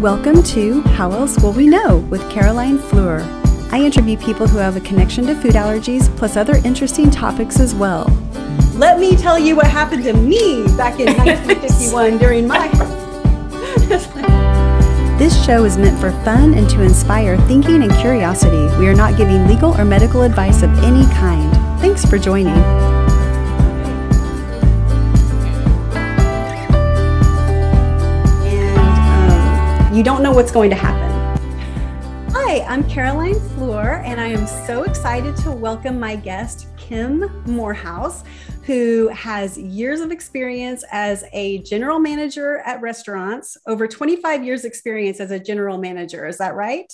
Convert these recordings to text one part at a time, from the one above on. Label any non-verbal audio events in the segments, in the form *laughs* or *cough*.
Welcome to How Else Will We Know with Caroline Fleur. I interview people who have a connection to food allergies, plus other interesting topics as well. Let me tell you what happened to me back in *laughs* 1951 during my. *laughs* This show is meant for fun and to inspire thinking and curiosity. We are not giving legal or medical advice of any kind. Thanks for joining. You don't know what's going to happen. Hi, I'm Caroline Fleur, and I am so excited to welcome my guest, Kim Morehouse, who has years of experience as a general manager at restaurants, over 25 years experience as a general manager. Is that right?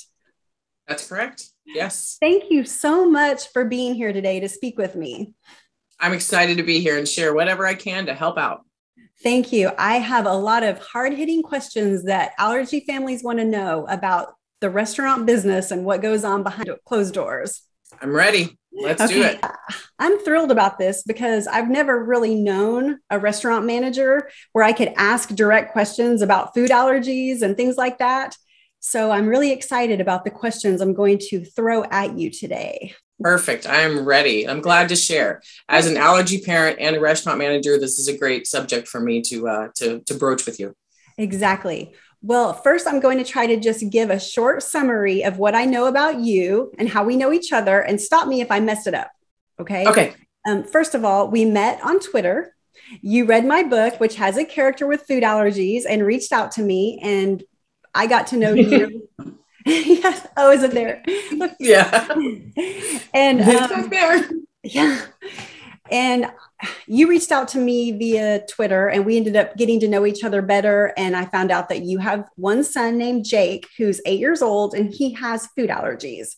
That's correct. Yes. Thank you so much for being here today to speak with me. I'm excited to be here and share whatever I can to help out. Thank you. I have a lot of hard hitting questions that allergy families want to know about the restaurant business and what goes on behind closed doors. I'm ready. Let's do it. I'm thrilled about this because I've never really known a restaurant manager where I could ask direct questions about food allergies and things like that. So I'm really excited about the questions I'm going to throw at you today. Perfect. I am ready. I'm glad to share. As an allergy parent and a restaurant manager, this is a great subject for me to uh, to to broach with you. Exactly. Well, first, I'm going to try to just give a short summary of what I know about you and how we know each other, and stop me if I mess it up. Okay. Okay. Um, first of all, we met on Twitter. You read my book, which has a character with food allergies, and reached out to me, and I got to know *laughs* you. *laughs* yes. Oh, is it there? *laughs* Yeah. *laughs* and um, there. yeah. And you reached out to me via Twitter, and we ended up getting to know each other better. And I found out that you have one son named Jake, who's eight years old, and he has food allergies.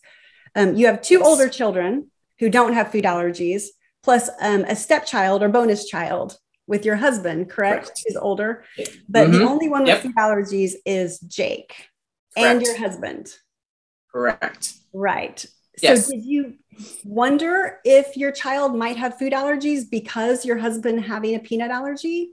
Um, you have two Yes. older children who don't have food allergies, plus um, a stepchild or bonus child with your husband, correct? Correct. Who's older. But the Mhm. only one with Yep. food allergies is Jake and your husband. Correct. Right. Yes. So did you wonder if your child might have food allergies because your husband having a peanut allergy?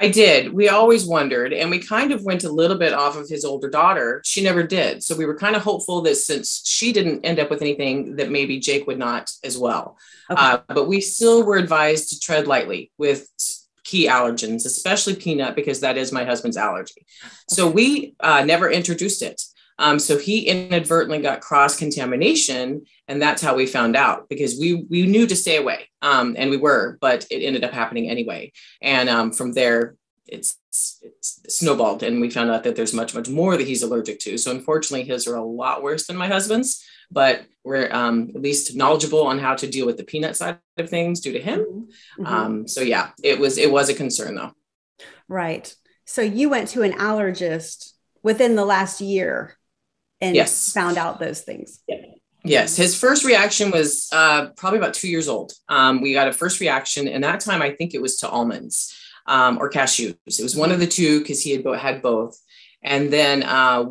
I did. We always wondered, and we kind of went a little bit off of his older daughter. She never did. So we were kind of hopeful that since she didn't end up with anything, that maybe Jake would not as well. Okay. Uh, but we still were advised to tread lightly with key allergens, especially peanut, because that is my husband's allergy. So we uh, never introduced it. Um, so he inadvertently got cross contamination, and that's how we found out because we we knew to stay away, um, and we were, but it ended up happening anyway. And um, from there, it's it's snowballed, and we found out that there's much much more that he's allergic to. So unfortunately, his are a lot worse than my husband's, but we're um, at least knowledgeable on how to deal with the peanut side of things due to him. Mhm. Um, so yeah, it was it was a concern though. right. So you went to an allergist within the last year and Yes. found out those things. Yes, his first reaction was uh, probably about two years old. Um, we got a first reaction, and that time I think it was to almonds um, or cashews. It was one of the two because he had, bo- had both. And then uh,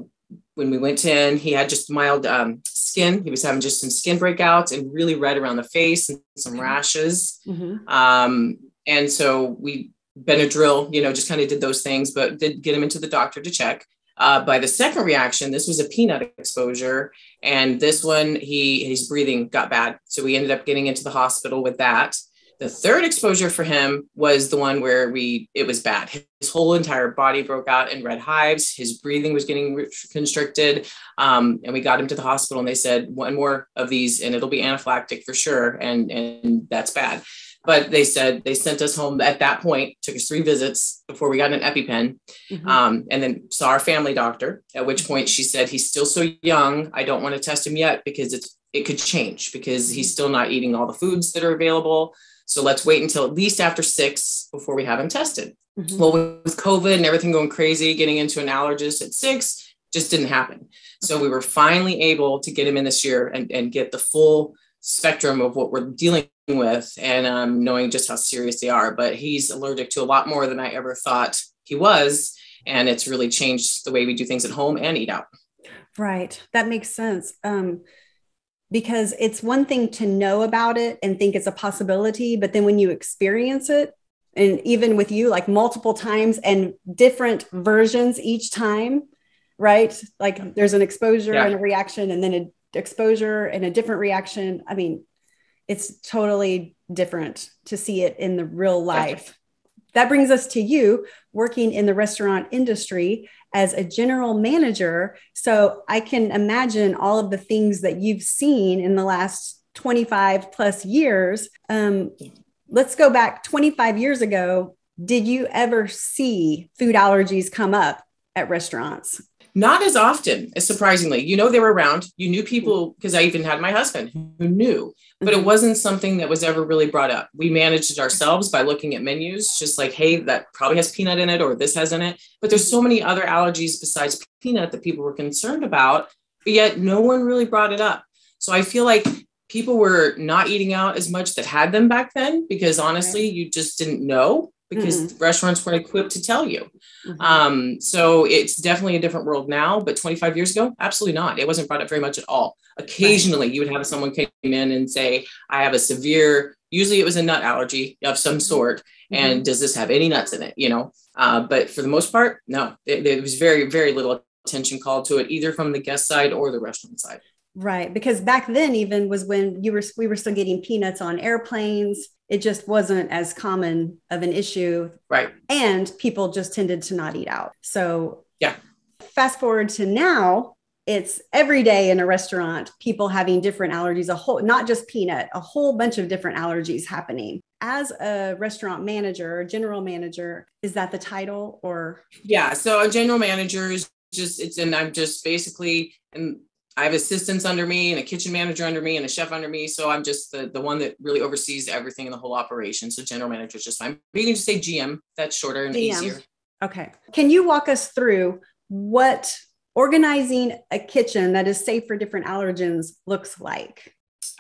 when we went in, he had just mild um, skin. He was having just some skin breakouts and really red around the face and some rashes. Mhm. Um, and so we Benadryl, you know, just kind of did those things, but did get him into the doctor to check. Uh, by the second reaction, this was a peanut exposure, and this one he his breathing got bad, so we ended up getting into the hospital with that. The third exposure for him was the one where we it was bad. His whole entire body broke out in red hives. His breathing was getting constricted, um, and we got him to the hospital. And they said one more of these, and it'll be anaphylactic for sure, and and that's bad but they said they sent us home at that point took us three visits before we got an epipen Mhm. um, and then saw our family doctor at which point she said he's still so young i don't want to test him yet because it's it could change because he's still not eating all the foods that are available so let's wait until at least after six before we have him tested Mhm. well with covid and everything going crazy getting into an allergist at six just didn't happen so we were finally able to get him in this year and, and get the full spectrum of what we're dealing with and um, knowing just how serious they are but he's allergic to a lot more than i ever thought he was and it's really changed the way we do things at home and eat out Right. That makes sense. Um, because it's one thing to know about it and think it's a possibility, but then when you experience it, and even with you like multiple times and different versions each time right? Like there's an exposure yeah. and a reaction and then an exposure and a different reaction. I mean it's totally different to see it in the real life. That brings us to you working in the restaurant industry as a general manager so i can imagine all of the things that you've seen in the last 25 plus years um, let's go back 25 years ago. Did you ever see food allergies come up at restaurants? Not as often, as surprisingly. You know, they were around. You knew people because I even had my husband who knew, but it mm-hmm. wasn't something that was ever really brought up. We managed it ourselves by looking at menus, just like, hey, that probably has peanut in it or this has in it. But there's so many other allergies besides peanut that people were concerned about, but yet no one really brought it up. So I feel like people were not eating out as much that had them back then because honestly, you just didn't know because mm-hmm. restaurants weren't equipped to tell you. Mm-hmm. Um, so it's definitely a different world now, but 25 years ago, absolutely not. It wasn't brought up very much at all. Occasionally, right. you would have someone came in and say, I have a severe, usually it was a nut allergy of some mm-hmm. sort. Mm-hmm. And does this have any nuts in it? You know, uh, but for the most part, no, it, it was very, very little attention called to it, either from the guest side or the restaurant side. Right, because back then even was when you were we were still getting peanuts on airplanes. It just wasn't as common of an issue. Right. And people just tended to not eat out. So, yeah. Fast forward to now, it's every day in a restaurant people having different allergies, a whole not just peanut, a whole bunch of different allergies happening. As a restaurant manager, general manager, is that the title or Yeah, so a general manager is just it's and I'm just basically and I have assistants under me and a kitchen manager under me and a chef under me. So I'm just the, the one that really oversees everything in the whole operation. So general manager is just fine. But you can just say GM. That's shorter and GM. easier. Okay. Can you walk us through what organizing a kitchen that is safe for different allergens looks like?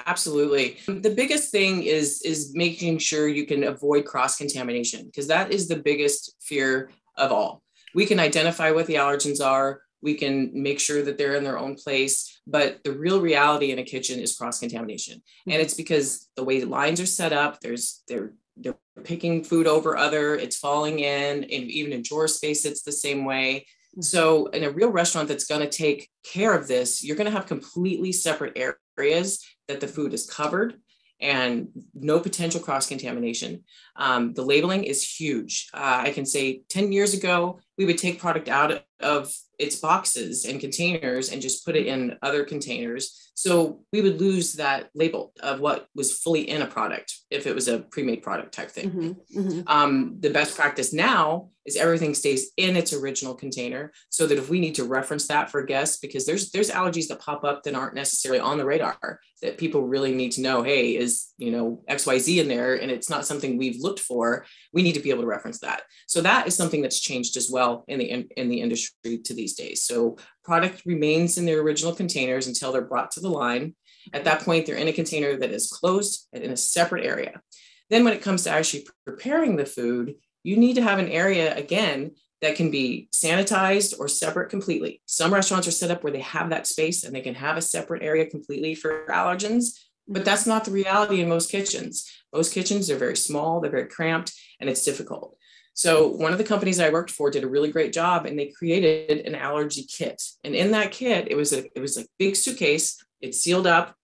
Absolutely. The biggest thing is is making sure you can avoid cross contamination because that is the biggest fear of all. We can identify what the allergens are we can make sure that they're in their own place but the real reality in a kitchen is cross contamination and it's because the way the lines are set up there's they're they're picking food over other it's falling in and even in drawer space it's the same way mm-hmm. so in a real restaurant that's going to take care of this you're going to have completely separate areas that the food is covered and no potential cross contamination. Um, the labeling is huge. Uh, I can say 10 years ago, we would take product out of its boxes and containers and just put it in other containers. So we would lose that label of what was fully in a product if it was a pre-made product type thing. Mm-hmm, mm-hmm. Um, the best practice now is everything stays in its original container, so that if we need to reference that for guests, because there's there's allergies that pop up that aren't necessarily on the radar that people really need to know. Hey, is you know X Y Z in there, and it's not something we've looked for. We need to be able to reference that. So that is something that's changed as well in the in, in the industry to these days. So product remains in their original containers until they're brought to the line. At that point, they're in a container that is closed and in a separate area. Then, when it comes to actually preparing the food, you need to have an area again that can be sanitized or separate completely. Some restaurants are set up where they have that space and they can have a separate area completely for allergens, but mm-hmm. that's not the reality in most kitchens. Most kitchens are very small, they're very cramped, and it's difficult. So one of the companies I worked for did a really great job and they created an allergy kit. And in that kit, it was a it was a big suitcase, it's sealed up.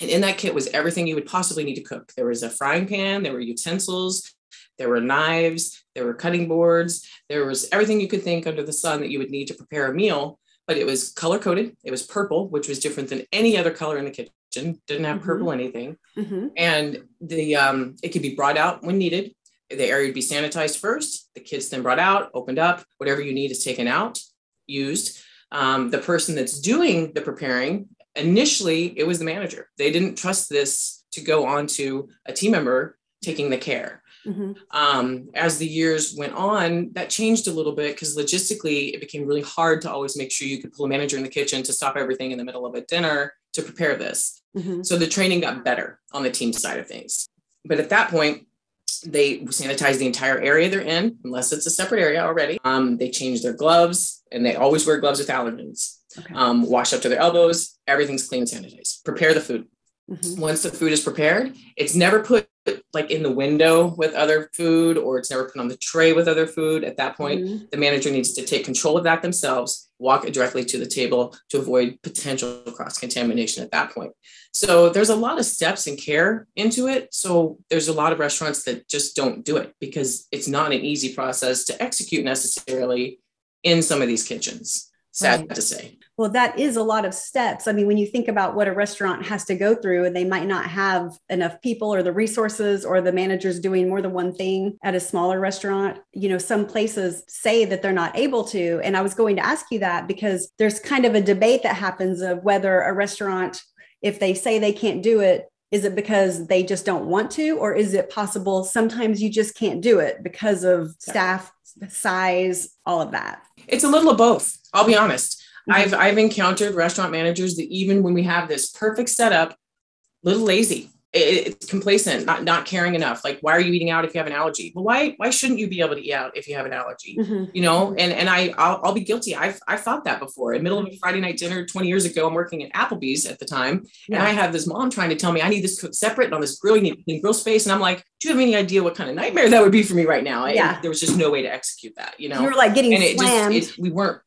And in that kit was everything you would possibly need to cook. There was a frying pan, there were utensils, there were knives, there were cutting boards, there was everything you could think under the sun that you would need to prepare a meal. But it was color coded. It was purple, which was different than any other color in the kitchen. Didn't have mm-hmm. purple anything, mm-hmm. and the um, it could be brought out when needed the area would be sanitized first, the kids then brought out, opened up, whatever you need is taken out, used. Um, the person that's doing the preparing, initially it was the manager. They didn't trust this to go on to a team member taking the care. Mm-hmm. Um, as the years went on, that changed a little bit because logistically it became really hard to always make sure you could pull a manager in the kitchen to stop everything in the middle of a dinner to prepare this. Mm-hmm. So the training got better on the team side of things. But at that point, they sanitize the entire area they're in, unless it's a separate area already. Um, they change their gloves and they always wear gloves with allergens. Okay. Um, wash up to their elbows, everything's clean and sanitized. Prepare the food. Mm-hmm. Once the food is prepared, it's never put like in the window with other food or it's never put on the tray with other food, at that point, mm-hmm. the manager needs to take control of that themselves, walk it directly to the table to avoid potential cross contamination at that point. So there's a lot of steps and care into it. So there's a lot of restaurants that just don't do it because it's not an easy process to execute necessarily in some of these kitchens. Sad right. to say. Well, that is a lot of steps. I mean, when you think about what a restaurant has to go through, and they might not have enough people or the resources, or the manager's doing more than one thing at a smaller restaurant. You know, some places say that they're not able to. And I was going to ask you that because there's kind of a debate that happens of whether a restaurant, if they say they can't do it, is it because they just don't want to, or is it possible sometimes you just can't do it because of staff size, all of that? It's a little of both. I'll be honest. Mm-hmm. I've I've encountered restaurant managers that even when we have this perfect setup, little lazy it's complacent, not not caring enough. Like, why are you eating out if you have an allergy? Well, why why shouldn't you be able to eat out if you have an allergy? Mm-hmm. You know, and and I I'll, I'll, be guilty. I've I've thought that before. In middle of a Friday night dinner 20 years ago, I'm working at Applebee's at the time, yeah. and I have this mom trying to tell me I need this cooked separate on this grill. You need grill space, and I'm like, do you have any idea what kind of nightmare that would be for me right now? Yeah, there was just no way to execute that. You know, you were like getting and slammed. it just it, we weren't.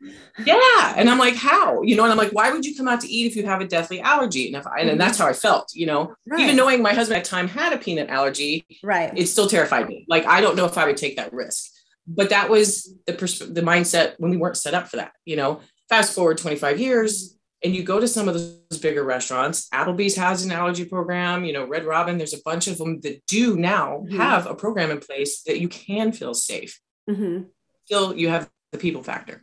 Yeah, and I'm like, how? You know, and I'm like, why would you come out to eat if you have a deathly allergy? And if I, and mm-hmm. that's how I felt. You know, right. even knowing my husband at the time had a peanut allergy, right? It still terrified me. Like I don't know if I would take that risk. But that was the pers- the mindset when we weren't set up for that. You know, fast forward 25 years, and you go to some of those bigger restaurants. Applebee's has an allergy program. You know, Red Robin. There's a bunch of them that do now mm-hmm. have a program in place that you can feel safe. Mm-hmm. Still, you have the people factor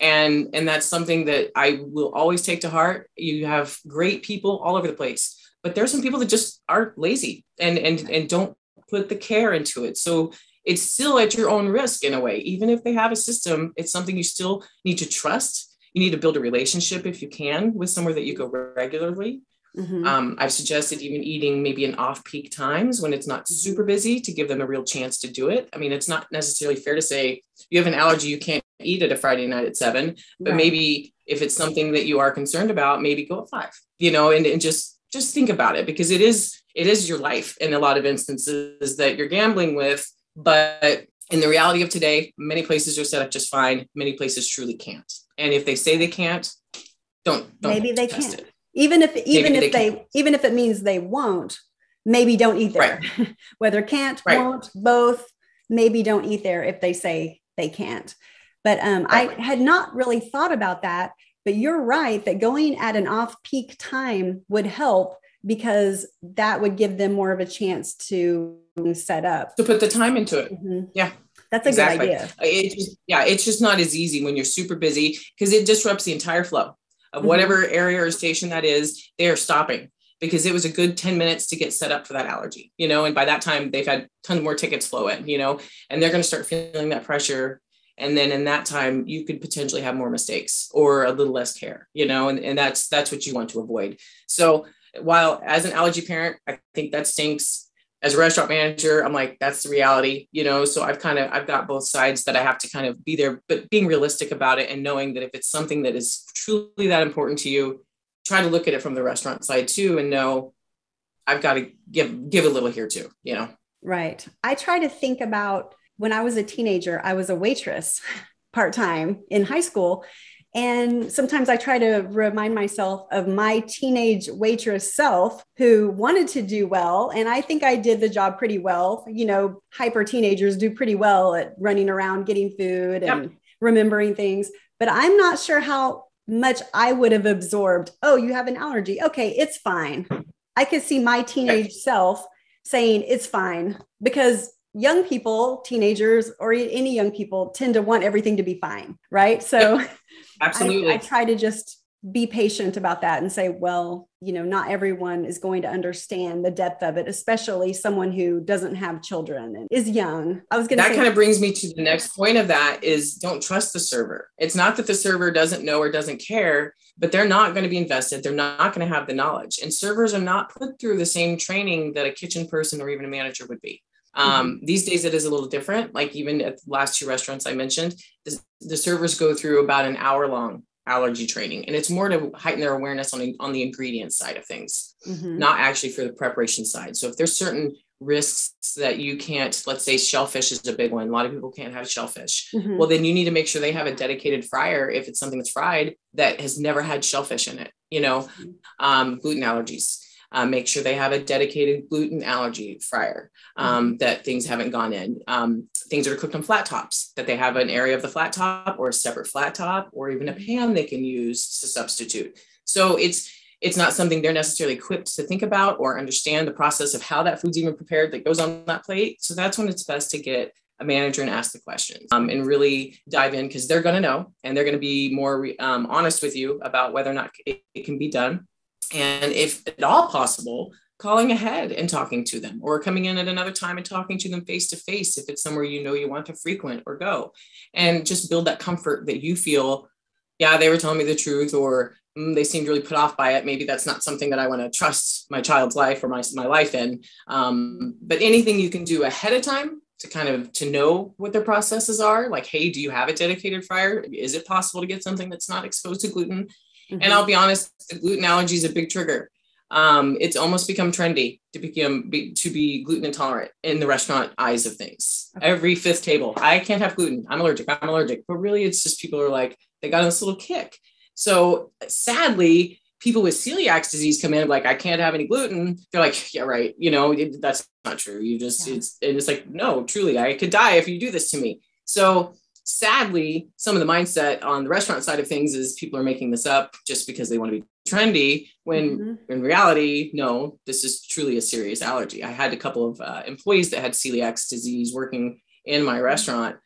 and and that's something that i will always take to heart you have great people all over the place but there's some people that just are lazy and and and don't put the care into it so it's still at your own risk in a way even if they have a system it's something you still need to trust you need to build a relationship if you can with somewhere that you go regularly mm-hmm. um, i've suggested even eating maybe in off-peak times when it's not super busy to give them a real chance to do it i mean it's not necessarily fair to say you have an allergy you can't eat at a friday night at seven but right. maybe if it's something that you are concerned about maybe go at five you know and, and just just think about it because it is it is your life in a lot of instances that you're gambling with but in the reality of today many places are set up just fine many places truly can't and if they say they can't don't, don't maybe they can't it. even if even maybe if they, they even if it means they won't maybe don't eat there right. *laughs* whether can't right. won't both maybe don't eat there if they say they can't but um, right. i had not really thought about that but you're right that going at an off peak time would help because that would give them more of a chance to set up to put the time into it. Mm-hmm. Yeah. That's a exactly. good idea. It just, yeah, it's just not as easy when you're super busy because it disrupts the entire flow of mm-hmm. whatever area or station that is. They are stopping because it was a good 10 minutes to get set up for that allergy, you know, and by that time they've had tons more tickets flow in, you know, and they're going to start feeling that pressure and then in that time you could potentially have more mistakes or a little less care you know and, and that's that's what you want to avoid so while as an allergy parent i think that stinks. As a restaurant manager i'm like that's the reality you know? So i've kind of i've got both sides that i have to kind of be there but being realistic about it and knowing that if it's something that is truly that important to you try to look at it from the restaurant side too and know i've got to give give a little here too you know? Right. I try to think about when I was a teenager, I was a waitress *laughs* part time in high school. And sometimes I try to remind myself of my teenage waitress self who wanted to do well. And I think I did the job pretty well. You know, hyper teenagers do pretty well at running around, getting food and yep. remembering things. But I'm not sure how much I would have absorbed. Oh, you have an allergy. Okay, it's fine. I could see my teenage self saying it's fine because young people, teenagers, or any young people tend to want everything to be fine, right? So, absolutely, I, I, try to just be patient about that and say, well, you know, not everyone is going to understand the depth of it, especially someone who doesn't have children and is young. I was going to that kind of brings me to the next point of that is don't trust the server. It's not that the server doesn't know or doesn't care, but they're not going to be invested. They're not going to have the knowledge, and servers are not put through the same training that a kitchen person or even a manager would be. Um, mm-hmm. These days, it is a little different. Like even at the last two restaurants I mentioned, the, the servers go through about an hour long allergy training, and it's more to heighten their awareness on the, on the ingredient side of things, mm-hmm. not actually for the preparation side. So if there's certain risks that you can't let's say shellfish is a big one a lot of people can't have shellfish mm-hmm. well then you need to make sure they have a dedicated fryer if it's something that's fried that has never had shellfish in it you know mm-hmm. um, gluten allergies uh, make sure they have a dedicated gluten allergy fryer um, mm-hmm. that things haven't gone in um, things that are cooked on flat tops that they have an area of the flat top or a separate flat top or even a mm-hmm. pan they can use to substitute so it's it's not something they're necessarily equipped to think about or understand the process of how that food's even prepared that goes on that plate. So that's when it's best to get a manager and ask the questions um, and really dive in because they're going to know and they're going to be more um, honest with you about whether or not it, it can be done. And if at all possible, calling ahead and talking to them or coming in at another time and talking to them face to face if it's somewhere you know you want to frequent or go and just build that comfort that you feel yeah they were telling me the truth or Mm, they seemed really put off by it. Maybe that's not something that I want to trust my child's life or my, my life in. Um, but anything you can do ahead of time to kind of to know what their processes are like hey do you have a dedicated fryer is it possible to get something that's not exposed to gluten mm-hmm. and i'll be honest the gluten allergy is a big trigger um, it's almost become trendy to become be, to be gluten intolerant in the restaurant eyes of things okay. every fifth table i can't have gluten i'm allergic i'm allergic but really it's just people are like they got this little kick so sadly, people with celiac disease come in like, I can't have any gluten. They're like, yeah, right. You know, it, that's not true. You just, yeah. it's, and it's like, no, truly, I could die if you do this to me. So sadly, some of the mindset on the restaurant side of things is people are making this up just because they want to be trendy when mm-hmm. in reality no this is truly a serious allergy i had a couple of uh, employees that had celiac disease working in my mm-hmm. restaurant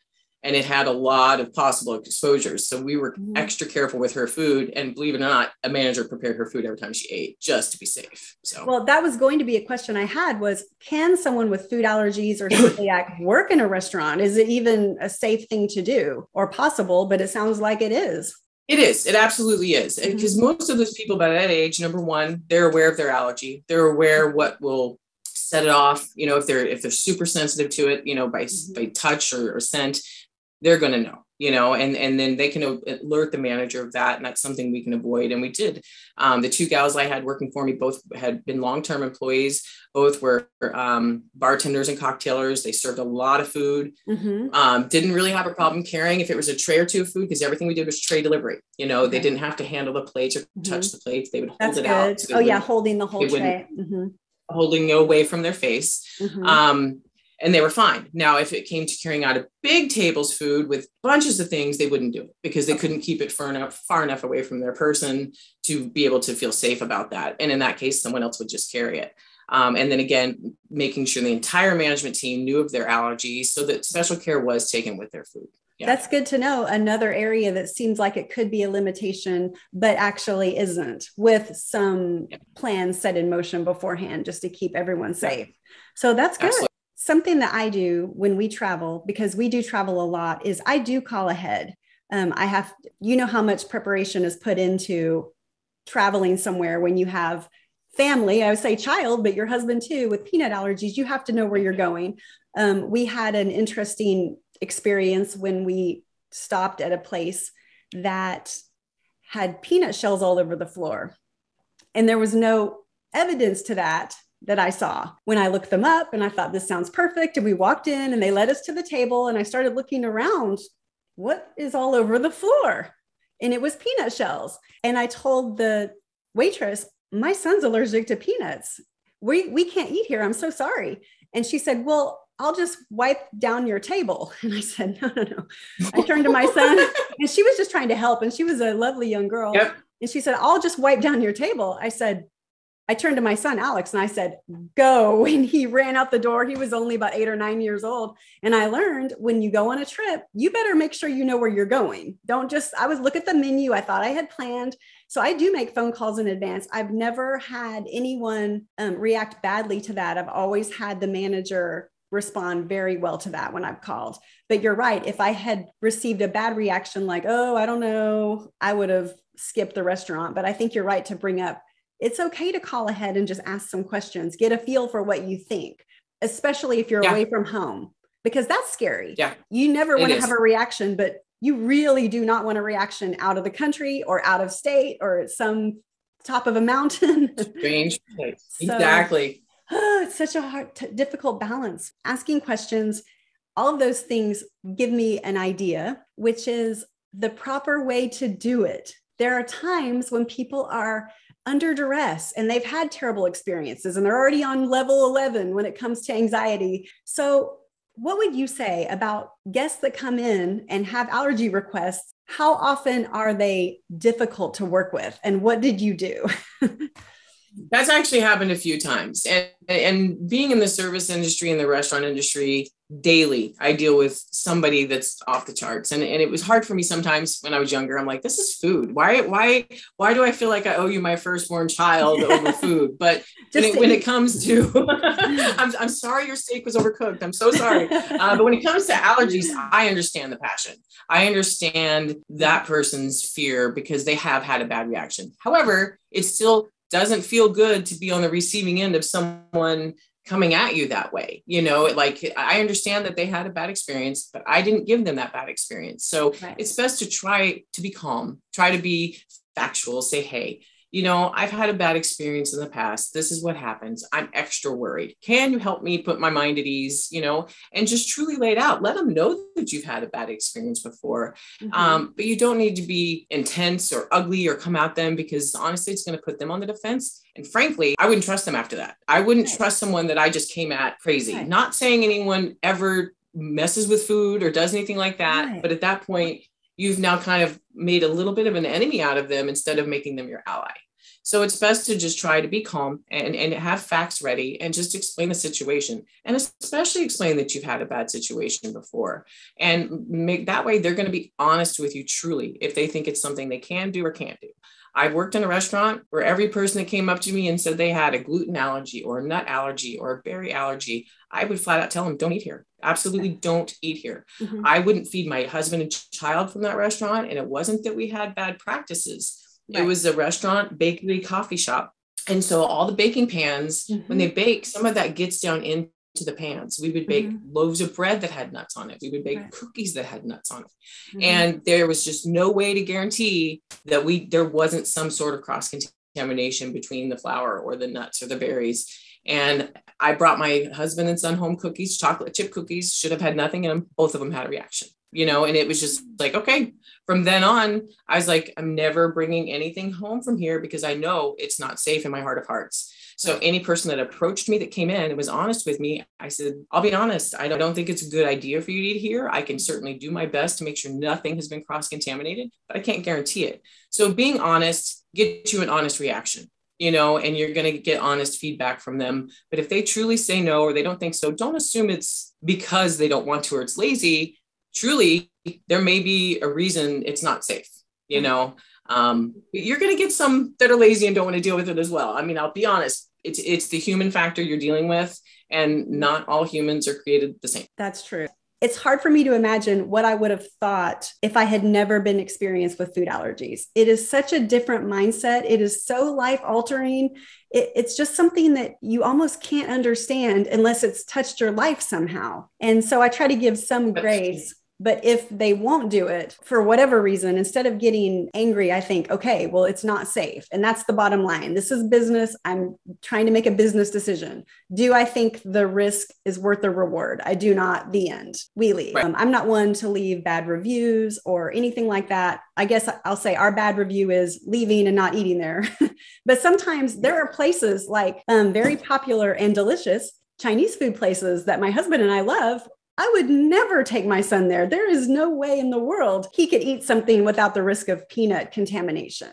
and it had a lot of possible exposures. So we were mm-hmm. extra careful with her food. And believe it or not, a manager prepared her food every time she ate just to be safe. So well, that was going to be a question I had was can someone with food allergies or celiac *coughs* work in a restaurant? Is it even a safe thing to do or possible? But it sounds like it is. It is. It absolutely is. Because mm-hmm. most of those people by that age, number one, they're aware of their allergy. They're aware what will set it off. You know, if they're if they're super sensitive to it, you know, by mm-hmm. by touch or, or scent, they're going to know you know and and then they can alert the manager of that and that's something we can avoid and we did um, the two gals i had working for me both had been long-term employees both were um, bartenders and cocktailers they served a lot of food mm-hmm. um, didn't really have a problem carrying if it was a tray or two of food because everything we did was tray delivery you know okay. they didn't have to handle the plates or mm-hmm. touch the plates they would hold that's it good. out so oh yeah holding the whole tray mm-hmm. holding away from their face mm-hmm. um, and they were fine. Now, if it came to carrying out a big tables food with bunches of things, they wouldn't do it because they couldn't keep it far enough, far enough away from their person to be able to feel safe about that. And in that case, someone else would just carry it. Um, and then again, making sure the entire management team knew of their allergies so that special care was taken with their food. Yeah. That's good to know. Another area that seems like it could be a limitation, but actually isn't, with some yeah. plans set in motion beforehand just to keep everyone safe. So that's good. Absolutely something that I do when we travel, because we do travel a lot, is I do call ahead. Um, I have, you know, how much preparation is put into traveling somewhere when you have family, I would say child, but your husband too, with peanut allergies, you have to know where you're going. Um, we had an interesting experience when we stopped at a place that had peanut shells all over the floor. And there was no evidence to that that I saw when I looked them up and I thought this sounds perfect. And we walked in and they led us to the table and I started looking around. What is all over the floor? And it was peanut shells. And I told the waitress, My son's allergic to peanuts. We, we can't eat here. I'm so sorry. And she said, Well, I'll just wipe down your table. *laughs* And I said, No, no, no. I turned to my son *laughs* and she was just trying to help. And she was a lovely young girl. Yep. And she said, I'll just wipe down your table. I said, I turned to my son, Alex, and I said, Go. *laughs* And he ran out the door. He was only about eight or nine years old. And I learned when you go on a trip, you better make sure you know where you're going. Don't just, I was look at the menu. I thought I had planned. So I do make phone calls in advance. I've never had anyone um, react badly to that. I've always had the manager respond very well to that when I've called. But you're right. If I had received a bad reaction, like, oh, I don't know, I would have skipped the restaurant. But I think you're right to bring up it's okay to call ahead and just ask some questions, get a feel for what you think, especially if you're yeah. away from home, because that's scary. Yeah. You never want to have a reaction, but you really do not want a reaction out of the country or out of state or some top of a mountain. *laughs* Strange place. So, exactly. oh, *gasps* it's such a hard, t- difficult balance. Asking questions, all of those things give me an idea, which is the proper way to do it. There are times when people are under duress and they've had terrible experiences and they're already on level 11 when it comes to anxiety. So, what would you say about guests that come in and have allergy requests? How often are they difficult to work with? And what did you do? *laughs* That's actually happened a few times. And, and being in the service industry and the restaurant industry daily, I deal with somebody that's off the charts. And, and it was hard for me sometimes when I was younger. I'm like, this is food. Why, why, why do I feel like I owe you my firstborn child *laughs* over food? But when it, when it, comes to, *laughs* I'm, I'm sorry your steak was overcooked. I'm so sorry. Uh, but when it comes to allergies, I understand the passion. I understand that person's fear because they have had a bad reaction. However, it's still doesn't feel good to be on the receiving end of someone coming at you that way you know like i understand that they had a bad experience but i didn't give them that bad experience so right. it's best to try to be calm try to be factual say hey you know, I've had a bad experience in the past. This is what happens. I'm extra worried. Can you help me put my mind at ease, you know, and just truly lay it out? Let them know that you've had a bad experience before. Mm-hmm. Um, but you don't need to be intense or ugly or come at them because honestly, it's going to put them on the defense. And frankly, I wouldn't trust them after that. I wouldn't right. trust someone that I just came at crazy. Right. Not saying anyone ever messes with food or does anything like that. Right. But at that point, you've now kind of made a little bit of an enemy out of them instead of making them your ally. So it's best to just try to be calm and, and have facts ready and just explain the situation. And especially explain that you've had a bad situation before. And make that way they're going to be honest with you truly if they think it's something they can do or can't do. I've worked in a restaurant where every person that came up to me and said they had a gluten allergy or a nut allergy or a berry allergy, I would flat out tell them, don't eat here. Absolutely don't eat here. Mm-hmm. I wouldn't feed my husband and child from that restaurant. And it wasn't that we had bad practices. Right. It was a restaurant, bakery, coffee shop. And so all the baking pans, mm-hmm. when they bake, some of that gets down into the pans. We would bake mm-hmm. loaves of bread that had nuts on it. We would bake right. cookies that had nuts on it. Mm-hmm. And there was just no way to guarantee that we there wasn't some sort of cross contamination between the flour or the nuts or the berries. And I brought my husband and son home cookies, chocolate chip cookies, should have had nothing in them. Both of them had a reaction, you know, and it was just like, okay, from then on, I was like, I'm never bringing anything home from here because I know it's not safe in my heart of hearts. So any person that approached me that came in and was honest with me, I said, I'll be honest. I don't think it's a good idea for you to eat here. I can certainly do my best to make sure nothing has been cross contaminated, but I can't guarantee it. So being honest, get you an honest reaction you know, and you're going to get honest feedback from them. But if they truly say no or they don't think so, don't assume it's because they don't want to or it's lazy. Truly, there may be a reason it's not safe, you know. Um, you're going to get some that are lazy and don't want to deal with it as well. I mean, I'll be honest, it's it's the human factor you're dealing with, and not all humans are created the same. That's true it's hard for me to imagine what I would have thought if I had never been experienced with food allergies. It is such a different mindset. It is so life altering. It, it's just something that you almost can't understand unless it's touched your life somehow. And so I try to give some grace but if they won't do it for whatever reason, instead of getting angry, I think, okay, well, it's not safe. And that's the bottom line. This is business. I'm trying to make a business decision. Do I think the risk is worth the reward? I do not. The end. We leave. Right. Um, I'm not one to leave bad reviews or anything like that. I guess I'll say our bad review is leaving and not eating there. *laughs* but sometimes there are places like um, very popular and delicious Chinese food places that my husband and I love I would never take my son there. There is no way in the world he could eat something without the risk of peanut contamination.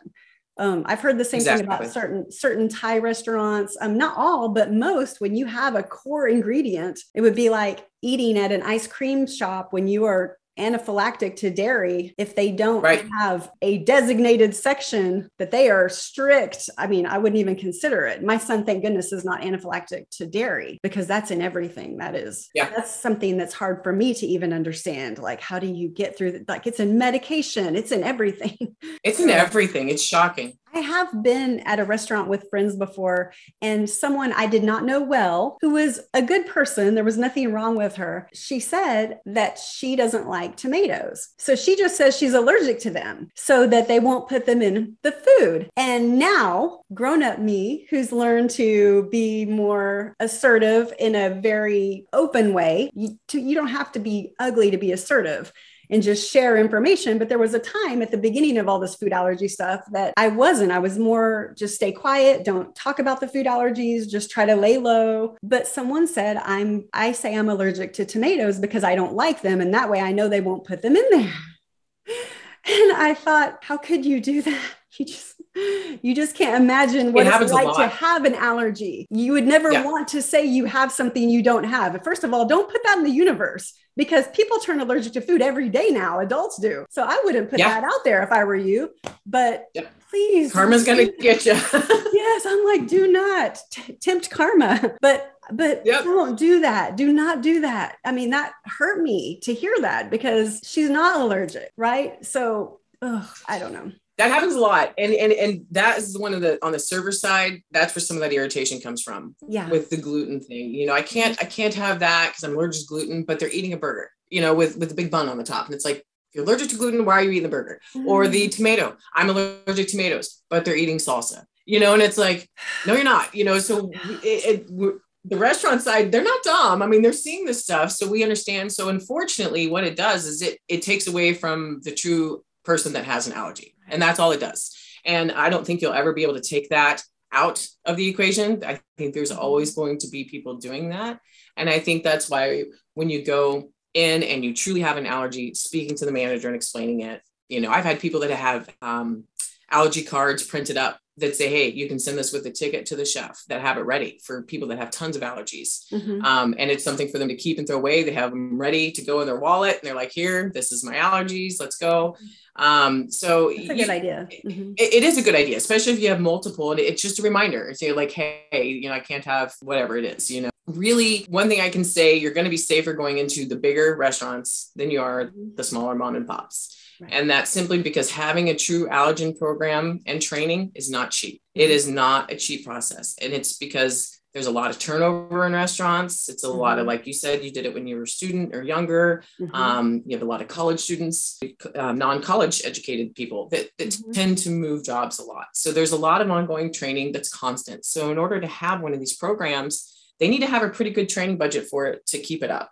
Um, I've heard the same exactly. thing about certain certain Thai restaurants. Um, not all, but most. When you have a core ingredient, it would be like eating at an ice cream shop when you are anaphylactic to dairy if they don't right. have a designated section that they are strict. I mean, I wouldn't even consider it. My son, thank goodness, is not anaphylactic to dairy because that's in everything. That is, yeah. that's something that's hard for me to even understand. Like, how do you get through? Like, it's in medication, it's in everything. It's in *laughs* everything. It's shocking. I have been at a restaurant with friends before, and someone I did not know well, who was a good person, there was nothing wrong with her. She said that she doesn't like tomatoes. So she just says she's allergic to them so that they won't put them in the food. And now, grown up me, who's learned to be more assertive in a very open way, you, to, you don't have to be ugly to be assertive and just share information. But there was a time at the beginning of all this food allergy stuff that I wasn't. I was more just stay quiet, don't talk about the food allergies, just try to lay low. But someone said, I'm, I say I'm allergic to tomatoes because I don't like them. And that way I know they won't put them in there. *laughs* And I thought, how could you do that? You just you just can't imagine what it it's like to have an allergy. You would never yeah. want to say you have something you don't have. First of all, don't put that in the universe because people turn allergic to food every day now. Adults do. So I wouldn't put yeah. that out there if I were you. But yeah. please, karma's gonna get you. *laughs* yes, I'm like, do not t- tempt karma. But but yep. don't do that. Do not do that. I mean, that hurt me to hear that because she's not allergic, right? So ugh, I don't know that happens a lot. And and and that is one of the on the server side that's where some of that irritation comes from. Yeah. With the gluten thing you know i can't i can't have that because i'm allergic to gluten but they're eating a burger you know with with a big bun on the top. And it's like if you're allergic to gluten why are you eating the burger? Mm-hmm. or the mm. tomato. I'm allergic to tomatoes but they're eating salsa you know and it's like no you're not you know so *sighs* it, it the restaurant side they're not dumb i mean they're seeing this stuff so we understand. So unfortunately what it does is it it takes away from the true person that has an allergy and that's all it does. And I don't think you'll ever be able to take that out of the equation. I think there's always going to be people doing that. And I think that's why when you go in and you truly have an allergy, speaking to the manager and explaining it, you know, I've had people that have um, allergy cards printed up that say, hey, you can send this with a ticket to the chef that have it ready for people that have tons of allergies. Mm-hmm. Um, and it's something for them to keep and throw away. They have them ready to go in their wallet and they're like, here, this is my allergies, let's go. Um, so it's a good idea. Mm-hmm. It, it is a good idea, especially if you have multiple. And it's just a reminder. Say like, hey, you know, I can't have whatever it is. You know, really, one thing I can say, you're going to be safer going into the bigger restaurants than you are mm-hmm. the smaller mom and pops. Right. And that's simply because having a true allergen program and training is not cheap. It mm-hmm. is not a cheap process, and it's because there's a lot of turnover in restaurants. It's a mm-hmm. lot of, like you said, you did it when you were a student or younger. Mm-hmm. Um, you have a lot of college students, uh, non college educated people that, that mm-hmm. tend to move jobs a lot. So there's a lot of ongoing training that's constant. So, in order to have one of these programs, they need to have a pretty good training budget for it to keep it up.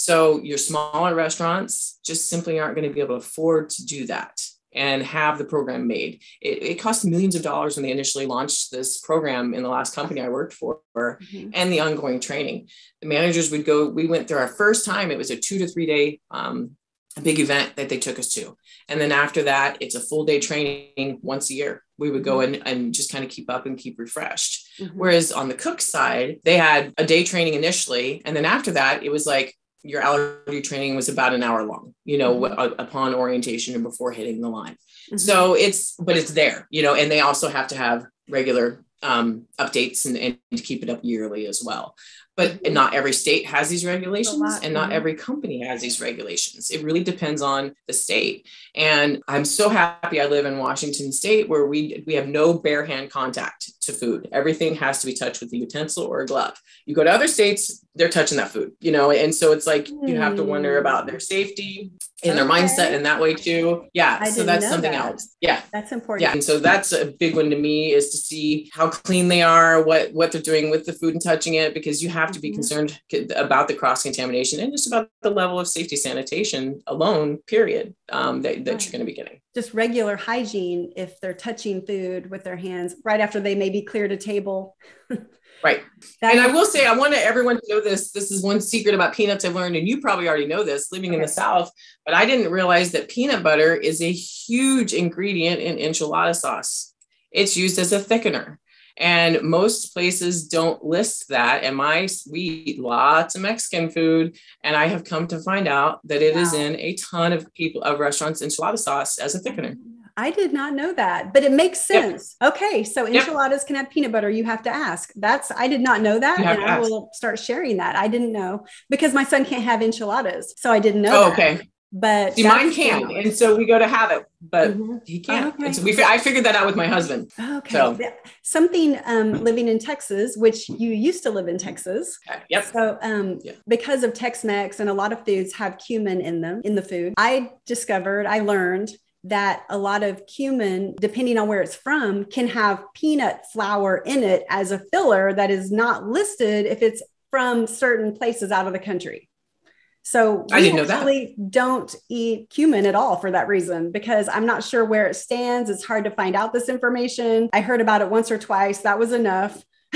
So, your smaller restaurants just simply aren't going to be able to afford to do that and have the program made. It, it, cost millions of dollars when they initially launched this program in the last company I worked for mm-hmm. and the ongoing training. The managers would go, we went through our first time, it was a two to three day um, big event that they took us to. And then after that, it's a full day training once a year. We would go in and just kind of keep up and keep refreshed. Mm-hmm. Whereas on the cook side, they had a day training initially. And then after that, it was like, your allergy training was about an hour long, you know, mm-hmm. w- upon orientation and before hitting the line. Mm-hmm. So it's, but it's there, you know, and they also have to have regular um, updates and, and to keep it up yearly as well but mm-hmm. not every state has these regulations and not every company has these regulations. It really depends on the state. And i'm so happy i live in washington state where we we have no bare hand contact to food. Everything has to be touched with a utensil or a glove. You go to other states they're touching that food you know? And so it's like you have to wonder about their safety and okay. their mindset in that way too yeah I so that's something that. else yeah that's important yeah and so that's a big one to me is to see how clean they are what what they're doing with the food and touching it because you have have to be mm-hmm. concerned about the cross contamination and just about the level of safety sanitation alone, period, um, that, that right. you're going to be getting. Just regular hygiene if they're touching food with their hands right after they maybe cleared a table. *laughs* Right. And I will say, I want everyone to know this. This is one secret about peanuts I've learned, and you probably already know this living okay. in the South, but I didn't realize that peanut butter is a huge ingredient in enchilada sauce. It's used as a thickener. And most places don't list that. And my we eat lots of Mexican food, and I have come to find out that it wow. is in a ton of people of restaurants enchilada sauce as a thickener. I did not know that, but it makes sense. Yep. Okay, so enchiladas yep. can have peanut butter. You have to ask. That's I did not know that, and I will start sharing that. I didn't know because my son can't have enchiladas, so I didn't know. Oh, okay. but See, mine can, and so we go to have it, but mm-hmm. he can't. Okay. We, I figured that out with my husband. Okay, so. something um, living in Texas, which you used to live in Texas. Okay. Yep. So, um, yeah. because of Tex-Mex and a lot of foods have cumin in them in the food, I discovered, I learned that a lot of cumin, depending on where it's from, can have peanut flour in it as a filler that is not listed if it's from certain places out of the country. So I didn't know that. don't eat cumin at all for that reason because I'm not sure where it stands. It's hard to find out this information. I heard about it once or twice. That was enough. *laughs*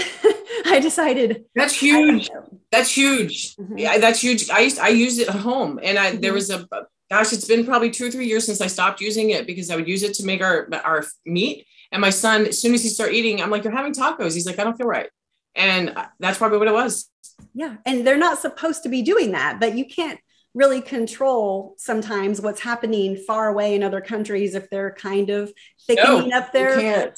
I decided that's huge. That's huge. Mm-hmm. Yeah, that's huge. I used, I use it at home, and I mm-hmm. there was a gosh, it's been probably two or three years since I stopped using it because I would use it to make our our meat. And my son, as soon as he started eating, I'm like, "You're having tacos." He's like, "I don't feel right," and that's probably what it was. Yeah. And they're not supposed to be doing that, but you can't really control sometimes what's happening far away in other countries if they're kind of thickening no, up their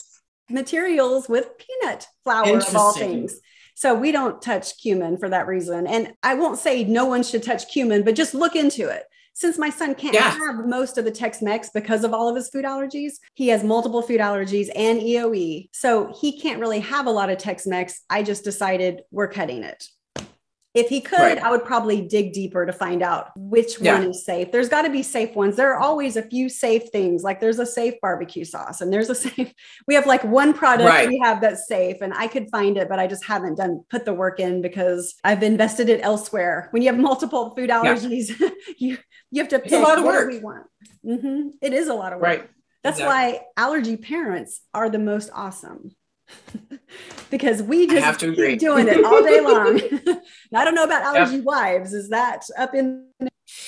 materials with peanut flour of all things. So we don't touch cumin for that reason. And I won't say no one should touch cumin, but just look into it. Since my son can't yeah. have most of the Tex Mex because of all of his food allergies, he has multiple food allergies and EOE. So he can't really have a lot of Tex Mex. I just decided we're cutting it. If he could, right. I would probably dig deeper to find out which yeah. one is safe. There's got to be safe ones. There are always a few safe things. Like there's a safe barbecue sauce, and there's a *laughs* safe. We have like one product right. we have that's safe, and I could find it, but I just haven't done put the work in because I've invested it elsewhere. When you have multiple food allergies, yeah. *laughs* you you have to pick it's a lot of work. we want. Mm-hmm. It is a lot of work. Right. That's exactly. why allergy parents are the most awesome. *laughs* because we just have to keep agree. doing it all day long. *laughs* *laughs* I don't know about allergy yep. wives. Is that up in?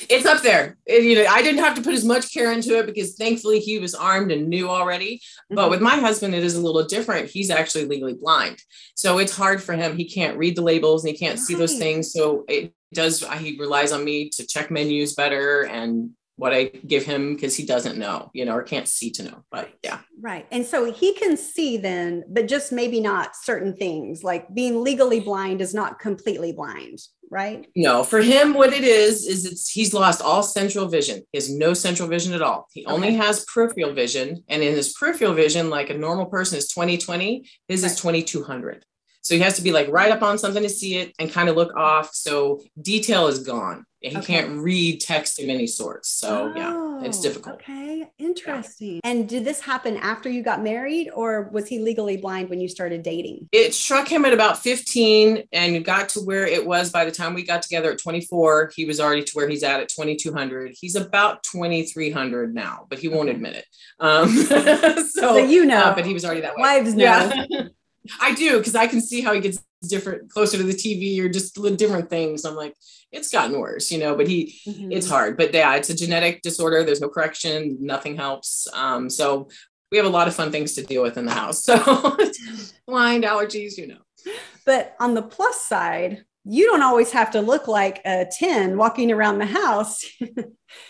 It's up there. It, you know, I didn't have to put as much care into it because thankfully he was armed and knew already. Mm-hmm. But with my husband, it is a little different. He's actually legally blind, so it's hard for him. He can't read the labels and he can't right. see those things. So it does. He relies on me to check menus better and what I give him because he doesn't know, you know, or can't see to know. But yeah. Right. And so he can see then, but just maybe not certain things like being legally blind is not completely blind, right? No, for him, what it is, is it's he's lost all central vision. He has no central vision at all. He okay. only has peripheral vision. And in his peripheral vision, like a normal person is 2020, his right. is 2200. So he has to be like right up on something to see it and kind of look off. So detail is gone. He okay. can't read text of any sorts. So oh, yeah, it's difficult. Okay, interesting. Yeah. And did this happen after you got married, or was he legally blind when you started dating? It struck him at about 15 and got to where it was by the time we got together at 24. He was already to where he's at at 2200. He's about 2300 now, but he won't admit it. Um, *laughs* so, so, you know, uh, but he was already that way. Wives know. Yeah. *laughs* I do because I can see how he gets different closer to the TV or just different things. I'm like, it's gotten worse, you know, but he, mm-hmm. it's hard. But yeah, it's a genetic disorder. There's no correction, nothing helps. Um, so we have a lot of fun things to deal with in the house. *laughs* So *laughs* blind allergies, you know. But on the plus side, you don't always have to look like a 10 walking around the house. *laughs*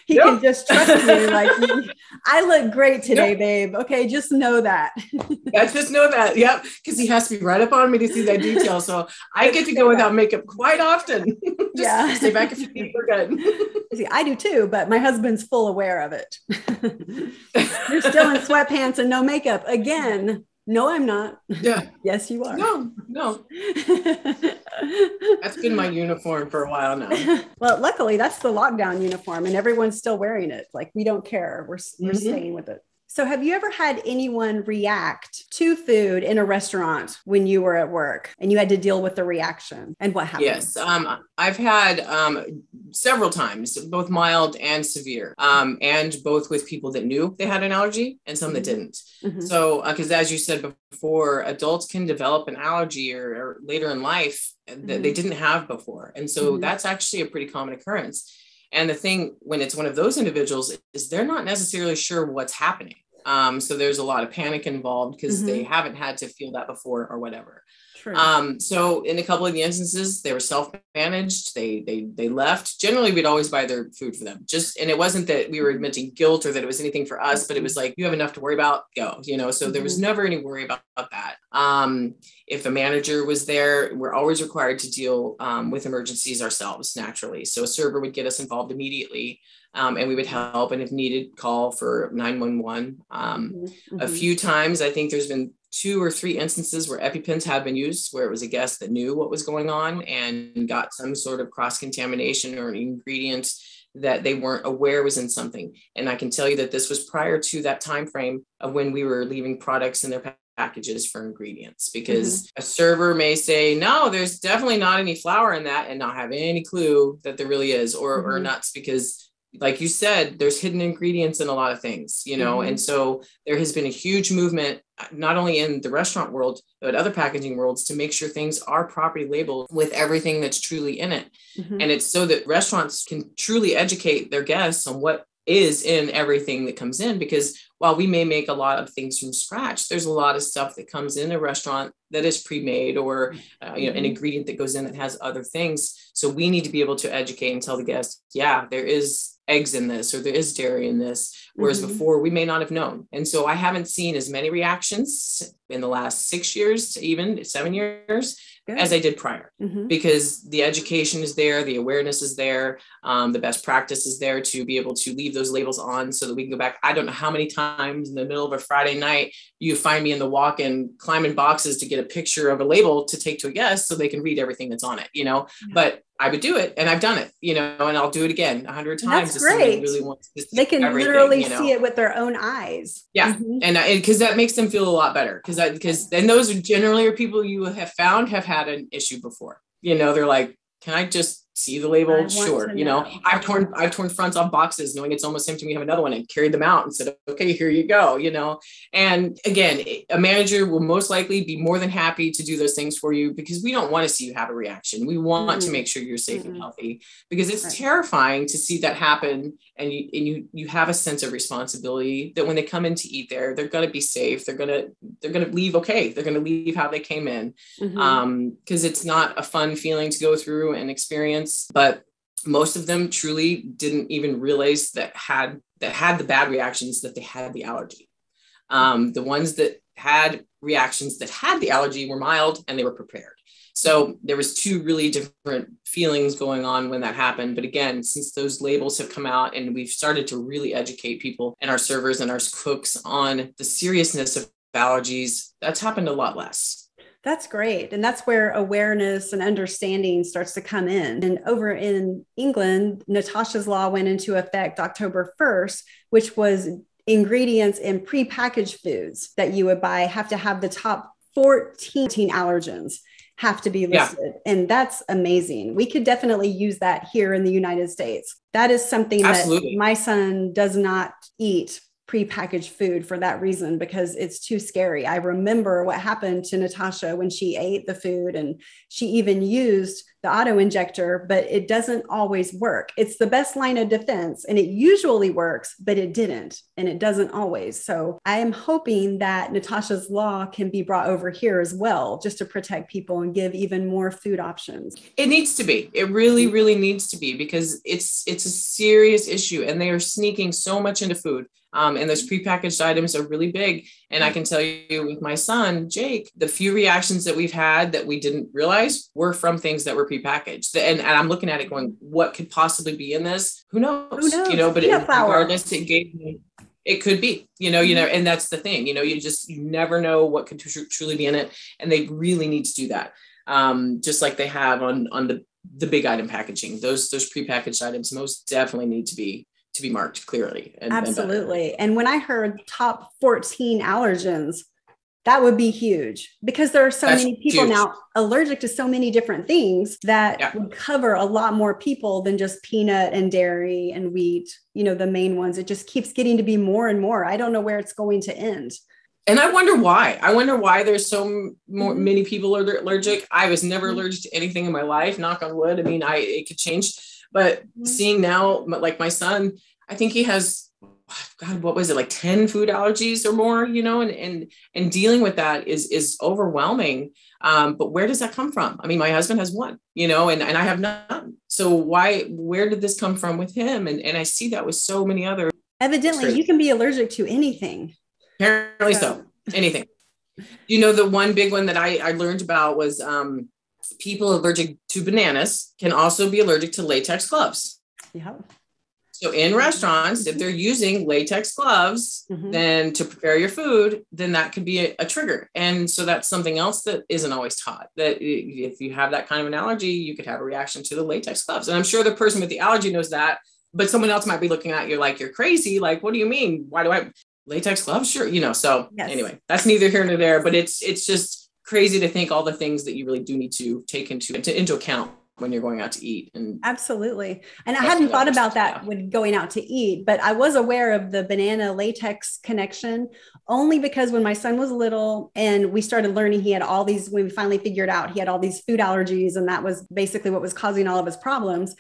he yep. can just trust you. Like, *laughs* I look great today, yep. babe. Okay, just know that. *laughs* yeah, just know that. Yep. Because he has to be right up on me to see that detail. So I get to go without makeup quite often. yeah. Stay back if you we're good. see, I do too, but my husband's full aware of it. You're still in sweatpants and no makeup again. No, I'm not. Yeah. *laughs* yes, you are. No, no. *laughs* that's been my uniform for a while now. well, luckily, that's the lockdown uniform, and everyone's still wearing it. Like we don't care. We're we're mm-hmm. staying with it. So, have you ever had anyone react to food in a restaurant when you were at work and you had to deal with the reaction and what happened? Yes, um, I've had um, several times, both mild and severe, um, and both with people that knew they had an allergy and some mm-hmm. that didn't. Mm-hmm. So, because uh, as you said before, adults can develop an allergy or, or later in life that mm-hmm. they didn't have before. And so, mm-hmm. that's actually a pretty common occurrence. And the thing when it's one of those individuals is they're not necessarily sure what's happening. Um, so there's a lot of panic involved because mm-hmm. they haven't had to feel that before or whatever. True. Um, so in a couple of the instances, they were self-managed. They they they left. Generally, we'd always buy their food for them. Just and it wasn't that we were admitting guilt or that it was anything for us, but it was like you have enough to worry about. Go, you know. So mm-hmm. there was mm-hmm. never any worry about, about that. Um, if a manager was there, we're always required to deal um, with emergencies ourselves naturally. So a server would get us involved immediately. Um, and we would help and if needed call for 911 um, mm-hmm. a few times i think there's been two or three instances where EpiPens have been used, where it was a guest that knew what was going on and got some sort of cross contamination or an ingredient that they weren't aware was in something. And I can tell you that this was prior to that time frame of when we were leaving products in their packages for ingredients because mm-hmm. a server may say no there's definitely not any flour in that and not have any clue that there really is or, mm-hmm. or nuts because like you said, there's hidden ingredients in a lot of things, you know, mm-hmm. and so there has been a huge movement, not only in the restaurant world, but other packaging worlds to make sure things are properly labeled with everything that's truly in it. Mm-hmm. And it's so that restaurants can truly educate their guests on what is in everything that comes in because while we may make a lot of things from scratch there's a lot of stuff that comes in a restaurant that is pre-made or uh, you know an mm-hmm. ingredient that goes in that has other things so we need to be able to educate and tell the guests yeah there is eggs in this or there is dairy in this whereas mm-hmm. before we may not have known and so i haven't seen as many reactions in the last six years even seven years Good. as I did prior, mm-hmm. because the education is there, the awareness is there, um, the best practice is there to be able to leave those labels on so that we can go back. I don't know how many times in the middle of a Friday night you find me in the walk in climbing boxes to get a picture of a label to take to a guest so they can read everything that's on it, you know. Yeah. But I would do it, and I've done it, you know, and I'll do it again a hundred times. That's great. Really they can literally you know? see it with their own eyes. Yeah, mm-hmm. and because that makes them feel a lot better. Because because then those are generally are people you have found have had an issue before. You know, they're like, can I just see the label? Sure. You know, I've torn I've torn fronts off boxes knowing it's almost empty. We have another one and carried them out and said, okay, here you go. You know, and again, a manager will most likely be more than happy to do those things for you because we don't want to see you have a reaction. We want mm-hmm. to make sure you're safe mm-hmm. and healthy because it's right. terrifying to see that happen. And you and you you have a sense of responsibility that when they come in to eat there, they're gonna be safe. They're gonna they're gonna leave okay. They're gonna leave how they came in. Mm-hmm. Um, because it's not a fun feeling to go through and experience but most of them truly didn't even realize that had that had the bad reactions that they had the allergy. Um, the ones that had reactions that had the allergy were mild and they were prepared. So there was two really different feelings going on when that happened. But again, since those labels have come out and we've started to really educate people and our servers and our cooks on the seriousness of allergies, that's happened a lot less. That's great. And that's where awareness and understanding starts to come in. And over in England, Natasha's law went into effect October 1st, which was ingredients in prepackaged foods that you would buy have to have the top 14 allergens have to be listed. Yeah. And that's amazing. We could definitely use that here in the United States. That is something Absolutely. that my son does not eat prepackaged food for that reason because it's too scary. I remember what happened to Natasha when she ate the food and she even used the auto injector, but it doesn't always work. It's the best line of defense and it usually works, but it didn't and it doesn't always. So I am hoping that Natasha's law can be brought over here as well, just to protect people and give even more food options. It needs to be. It really, really needs to be because it's it's a serious issue and they are sneaking so much into food. Um, and those prepackaged items are really big. And I can tell you with my son, Jake, the few reactions that we've had that we didn't realize were from things that were prepackaged. And, and I'm looking at it going, what could possibly be in this? Who knows? Who knows? You know, but it, regardless, it gave me it could be you know you know and that's the thing you know you just you never know what could tr- truly be in it and they really need to do that um, just like they have on on the the big item packaging those those prepackaged items most definitely need to be to be marked clearly. And, Absolutely. And, and when I heard top 14 allergens, that would be huge because there are so That's many people huge. now allergic to so many different things that yeah. would cover a lot more people than just peanut and dairy and wheat, you know, the main ones. It just keeps getting to be more and more. I don't know where it's going to end. And I wonder why. I wonder why there's so more, mm-hmm. many people are allergic. I was never mm-hmm. allergic to anything in my life. Knock on wood. I mean, I it could change but mm-hmm. seeing now, like my son, I think he has God, what was it like 10 food allergies or more, you know, and and and dealing with that is is overwhelming. Um, but where does that come from? I mean, my husband has one, you know, and, and I have none. So why, where did this come from with him? And and I see that with so many other evidently you can be allergic to anything. Apparently so. so. *laughs* Anything. You know, the one big one that I, I learned about was um people allergic to bananas can also be allergic to latex gloves. Yeah. So in restaurants, if they're using latex gloves, mm-hmm. then to prepare your food, then that could be a, a, trigger. And so that's something else that isn't always taught. That if you have that kind of an allergy, you could have a reaction to the latex gloves. And I'm sure the person with the allergy knows that, but someone else might be looking at you like you're crazy. Like, what do you mean? Why do I latex gloves? Sure, you know. So yes. anyway, that's neither here nor there. But it's it's just crazy to think all the things that you really do need to take into into account when you're going out to eat and absolutely. And i hadn't thought about that yeah. when going out to eat but i was aware of the banana latex connection only because when my son was little and we started learning he had all these when we finally figured out he had all these food allergies and that was basically what was causing all of his problems.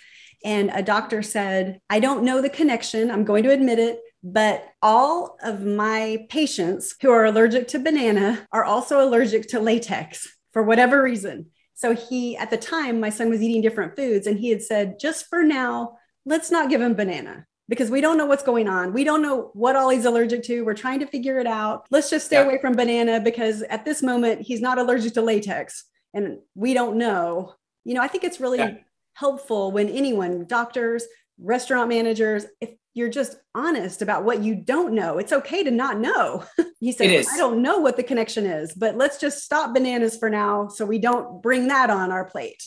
And a doctor said i don't know the connection. I'm going to admit it but all of my patients who are allergic to banana are also allergic to latex for whatever reason so he, at the time, my son was eating different foods and he had said, just for now, let's not give him banana because we don't know what's going on. We don't know what all he's allergic to. We're trying to figure it out. Let's just stay yeah. away from banana because at this moment, he's not allergic to latex and we don't know. You know, I think it's really yeah. helpful when anyone, doctors, restaurant managers, if you're just honest about what you don't know. It's okay to not know. *laughs* he said, I don't know what the connection is, but let's just stop bananas for now so we don't bring that on our plate.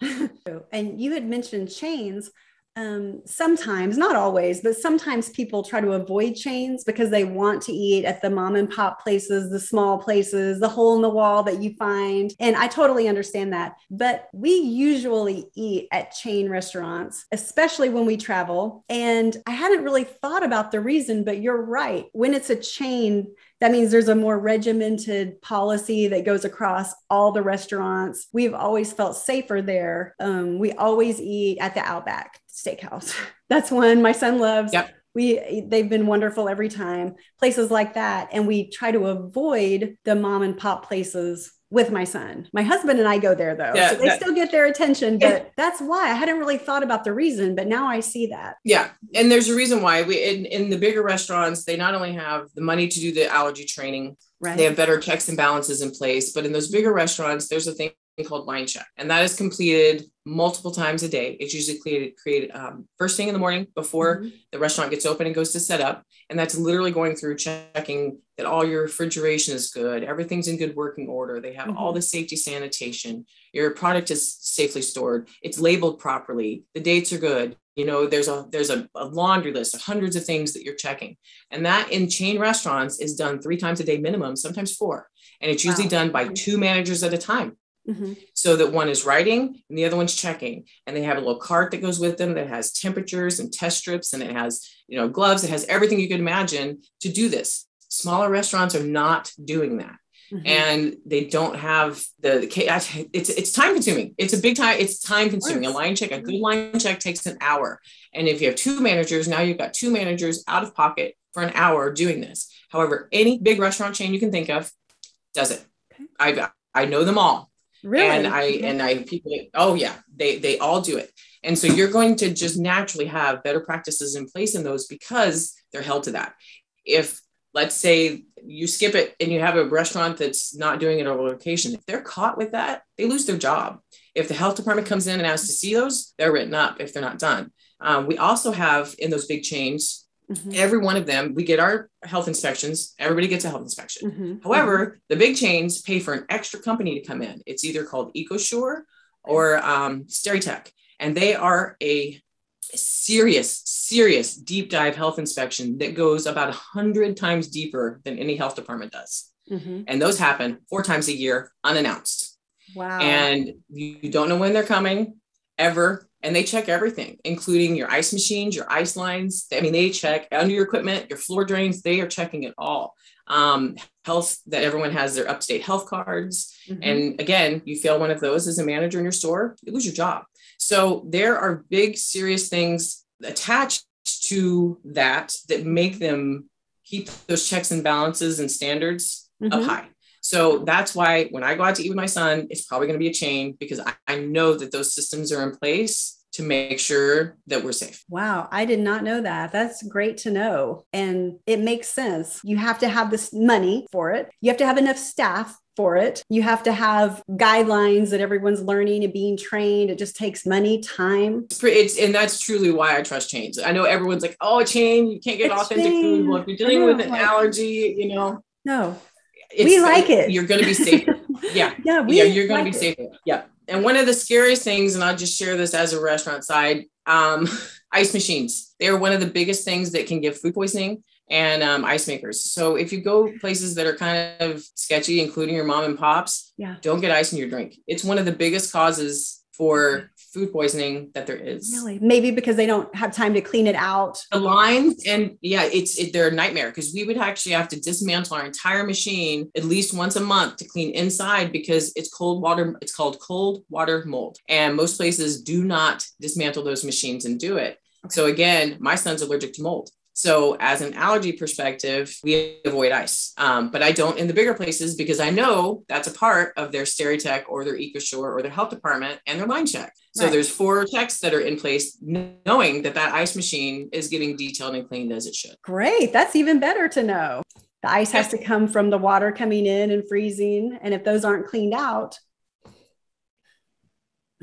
*laughs* and you had mentioned chains um, sometimes, not always, but sometimes people try to avoid chains because they want to eat at the mom and pop places, the small places, the hole in the wall that you find. And I totally understand that. But we usually eat at chain restaurants, especially when we travel. And I hadn't really thought about the reason, but you're right. When it's a chain, that means there's a more regimented policy that goes across all the restaurants. We've always felt safer there. Um, we always eat at the Outback Steakhouse. *laughs* That's one my son loves. Yep. We they've been wonderful every time. Places like that, and we try to avoid the mom and pop places with my son. My husband and I go there though. Yeah, so they that, still get their attention, but yeah. that's why I hadn't really thought about the reason, but now I see that. Yeah. And there's a reason why we in, in the bigger restaurants, they not only have the money to do the allergy training, right. they have better checks and balances in place, but in those bigger restaurants, there's a thing called line check and that is completed multiple times a day it's usually created created um, first thing in the morning before mm-hmm. the restaurant gets open and goes to set up and that's literally going through checking that all your refrigeration is good everything's in good working order they have mm-hmm. all the safety sanitation your product is safely stored it's labeled properly the dates are good you know there's a there's a, a laundry list of hundreds of things that you're checking and that in chain restaurants is done three times a day minimum sometimes four and it's usually wow. done by mm-hmm. two managers at a time Mm-hmm. So that one is writing and the other one's checking. And they have a little cart that goes with them that has temperatures and test strips and it has, you know, gloves. It has everything you could imagine to do this. Smaller restaurants are not doing that. Mm-hmm. And they don't have the, it's it's time consuming. It's a big time. It's time consuming. A line check, a good line check takes an hour. And if you have two managers, now you've got two managers out of pocket for an hour doing this. However, any big restaurant chain you can think of does it. Okay. I I know them all. Really? And I and I people oh yeah, they they all do it. And so you're going to just naturally have better practices in place in those because they're held to that. If let's say you skip it and you have a restaurant that's not doing it on location, if they're caught with that, they lose their job. If the health department comes in and asks to see those, they're written up if they're not done. Um, we also have in those big chains Mm-hmm. Every one of them, we get our health inspections. Everybody gets a health inspection. Mm-hmm. However, mm-hmm. the big chains pay for an extra company to come in. It's either called EcoSure or um, SteriTech, and they are a serious, serious deep dive health inspection that goes about a hundred times deeper than any health department does. Mm-hmm. And those happen four times a year, unannounced. Wow! And you don't know when they're coming ever and they check everything, including your ice machines, your ice lines. I mean, they check under your equipment, your floor drains, they are checking it all. Um, health that everyone has their upstate health cards. Mm-hmm. And again, you fail one of those as a manager in your store, you lose your job. So there are big, serious things attached to that that make them keep those checks and balances and standards mm-hmm. up high. So that's why when I go out to eat with my son, it's probably going to be a chain because I, I know that those systems are in place to make sure that we're safe. Wow, I did not know that. That's great to know. And it makes sense. You have to have this money for it, you have to have enough staff for it. You have to have guidelines that everyone's learning and being trained. It just takes money, time. It's, and that's truly why I trust chains. I know everyone's like, "Oh, a chain, you can't get it's authentic chain. food." Well, if you're dealing with an allergy, you know, no, we like it. You're going to be safe. *laughs* yeah, yeah, we yeah, you're going like to be safe. Yeah, and one of the scariest things, and I'll just share this as a restaurant side, um, *laughs* ice machines. They are one of the biggest things that can give food poisoning and um, ice makers. So if you go places that are kind of sketchy, including your mom and pops, yeah. don't get ice in your drink. It's one of the biggest causes for food poisoning that there is. Really? Maybe because they don't have time to clean it out. The lines and yeah, it's it, they're a nightmare because we would actually have to dismantle our entire machine at least once a month to clean inside because it's cold water. It's called cold water mold, and most places do not dismantle those machines and do it. Okay. So again, my son's allergic to mold. So, as an allergy perspective, we avoid ice, um, but I don't in the bigger places because I know that's a part of their SteriTech or their EcoSure or their health department and their line check. So, right. there's four checks that are in place, knowing that that ice machine is getting detailed and cleaned as it should. Great, that's even better to know. The ice has to come from the water coming in and freezing, and if those aren't cleaned out,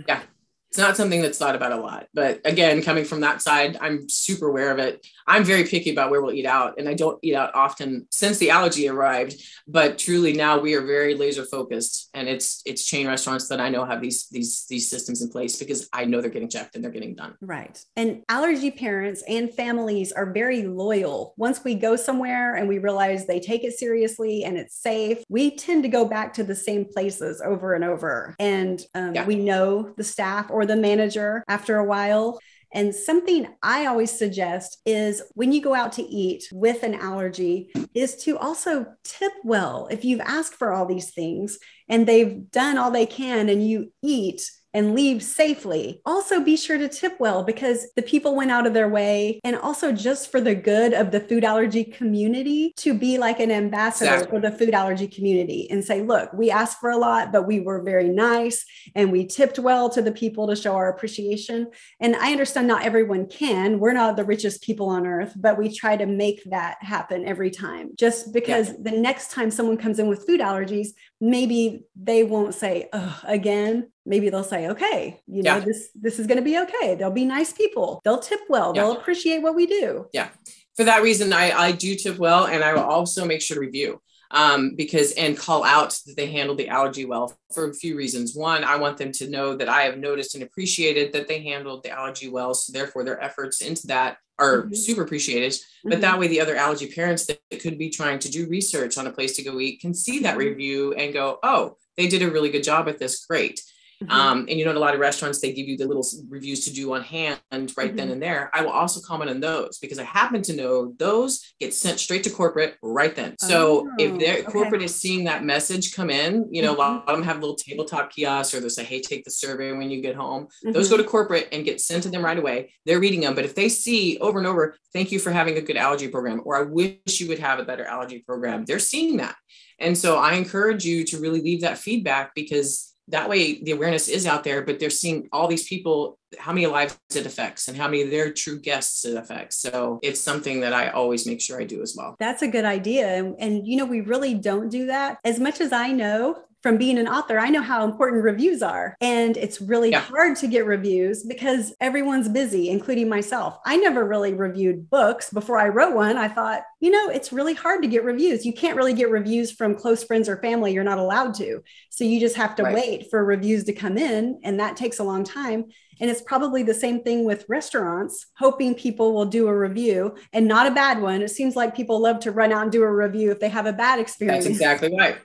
yeah, it's not something that's thought about a lot. But again, coming from that side, I'm super aware of it. I'm very picky about where we'll eat out, and I don't eat out often since the allergy arrived. But truly, now we are very laser focused, and it's it's chain restaurants that I know have these these these systems in place because I know they're getting checked and they're getting done. Right. And allergy parents and families are very loyal. Once we go somewhere and we realize they take it seriously and it's safe, we tend to go back to the same places over and over. And um, yeah. we know the staff or the manager after a while. And something I always suggest is when you go out to eat with an allergy, is to also tip well. If you've asked for all these things and they've done all they can and you eat and leave safely. Also, be sure to tip well because the people went out of their way and also just for the good of the food allergy community to be like an ambassador exactly. for the food allergy community and say, look, we asked for a lot, but we were very nice and we tipped well to the people to show our appreciation. And I understand not everyone can. We're not the richest people on earth, but we try to make that happen every time just because yeah. the next time someone comes in with food allergies, maybe they won't say, oh, again maybe they'll say okay you know yeah. this this is going to be okay they'll be nice people they'll tip well yeah. they'll appreciate what we do yeah for that reason i i do tip well and i will also make sure to review um, because and call out that they handled the allergy well for a few reasons. One, I want them to know that I have noticed and appreciated that they handled the allergy well. So therefore, their efforts into that are mm-hmm. super appreciated. Mm-hmm. But that way, the other allergy parents that could be trying to do research on a place to go eat can see that mm-hmm. review and go, "Oh, they did a really good job at this. Great." Mm-hmm. Um, and you know, in a lot of restaurants, they give you the little reviews to do on hand right mm-hmm. then and there. I will also comment on those because I happen to know those get sent straight to corporate right then. So oh, if their okay. corporate is seeing that message come in, you know, mm-hmm. a lot of them have little tabletop kiosks or they say, hey, take the survey when you get home. Those go mm-hmm. to corporate and get sent to them right away. They're reading them. But if they see over and over, thank you for having a good allergy program, or I wish you would have a better allergy program, they're seeing that. And so I encourage you to really leave that feedback because that way the awareness is out there but they're seeing all these people how many lives it affects and how many of their true guests it affects. So it's something that i always make sure i do as well. That's a good idea. And, and you know we really don't do that. As much as i know from being an author, I know how important reviews are. And it's really yeah. hard to get reviews because everyone's busy, including myself. I never really reviewed books before I wrote one. I thought, you know, it's really hard to get reviews. You can't really get reviews from close friends or family. You're not allowed to. So you just have to right. wait for reviews to come in. And that takes a long time. And it's probably the same thing with restaurants, hoping people will do a review and not a bad one. It seems like people love to run out and do a review if they have a bad experience. That's exactly right.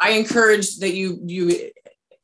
I encourage that you you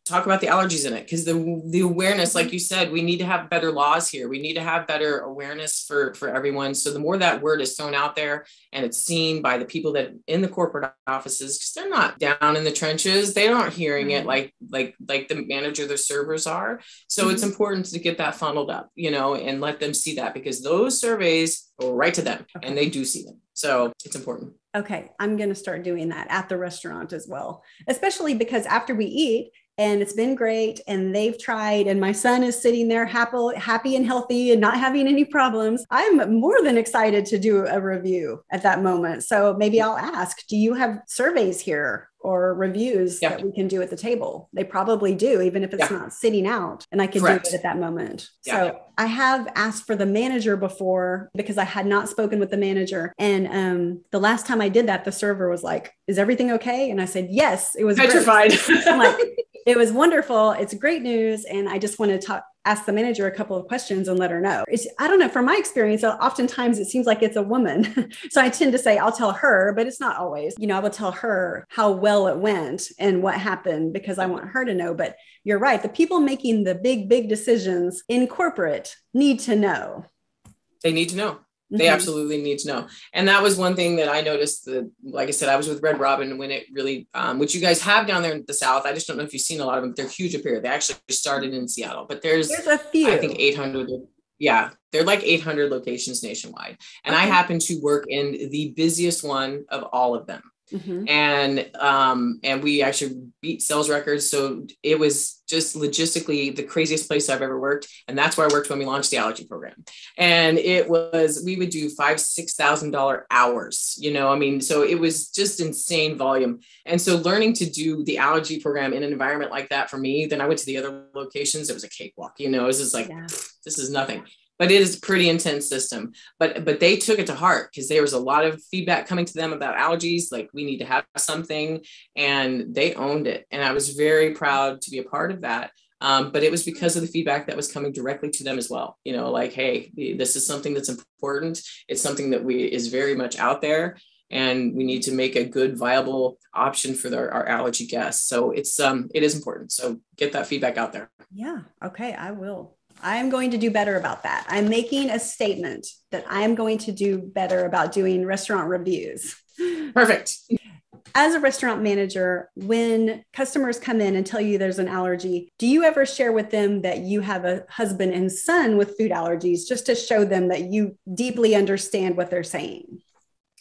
talk about the allergies in it because the the awareness like you said we need to have better laws here. We need to have better awareness for for everyone. So the more that word is thrown out there and it's seen by the people that in the corporate offices because they're not down in the trenches. They aren't hearing it like like like the manager the servers are. So mm-hmm. it's important to get that funneled up you know and let them see that because those surveys go right to them okay. and they do see them. So it's important Okay, I'm going to start doing that at the restaurant as well, especially because after we eat, and it's been great and they've tried and my son is sitting there happy happy and healthy and not having any problems i'm more than excited to do a review at that moment. So maybe i'll ask do you have surveys here or reviews yeah. that we can do at the table. They probably do, even if it's yeah. not sitting out, and I can Correct. do it at that moment. Yeah. So I have asked for the manager before because I had not spoken with the manager. And um, the last time I did that, the server was like, Is everything okay? And I said, Yes, it was petrified. I'm like, *laughs* it was wonderful. It's great news. And I just want to talk, ask the manager a couple of questions and let her know. It's, I don't know, from my experience, oftentimes it seems like it's a woman. *laughs* so I tend to say, I'll tell her, but it's not always. You know, I will tell her how well it went and what happened because I want her to know. But you're right. The people making the big, big decisions in corporate need to know. They need to know. They mm-hmm. absolutely need to know. And that was one thing that I noticed that, like I said, I was with Red Robin when it really, um, which you guys have down there in the South. I just don't know if you've seen a lot of them. They're huge up here. They actually started in Seattle, but there's, there's a few, I think 800. Yeah. They're like 800 locations nationwide. And okay. I happen to work in the busiest one of all of them. Mm-hmm. And um, and we actually beat sales records. So it was just logistically the craziest place I've ever worked. And that's where I worked when we launched the allergy program. And it was we would do five, six thousand dollar hours, you know. I mean, so it was just insane volume. And so learning to do the allergy program in an environment like that for me, then I went to the other locations, it was a cakewalk, you know, it was just like yeah. this is nothing but it is a pretty intense system. But but they took it to heart because there was a lot of feedback coming to them about allergies like we need to have something and they owned it. And i was very proud to be a part of that. Um, but it was because of the feedback that was coming directly to them as well. You know like hey this is something that's important. It's something that we is very much out there and we need to make a good viable option for our, our allergy guests. So it's um it is important. So get that feedback out there. Yeah. Okay i will I'm going to do better about that. I'm making a statement that I'm going to do better about doing restaurant reviews. Perfect. As a restaurant manager, when customers come in and tell you there's an allergy, do you ever share with them that you have a husband and son with food allergies just to show them that you deeply understand what they're saying?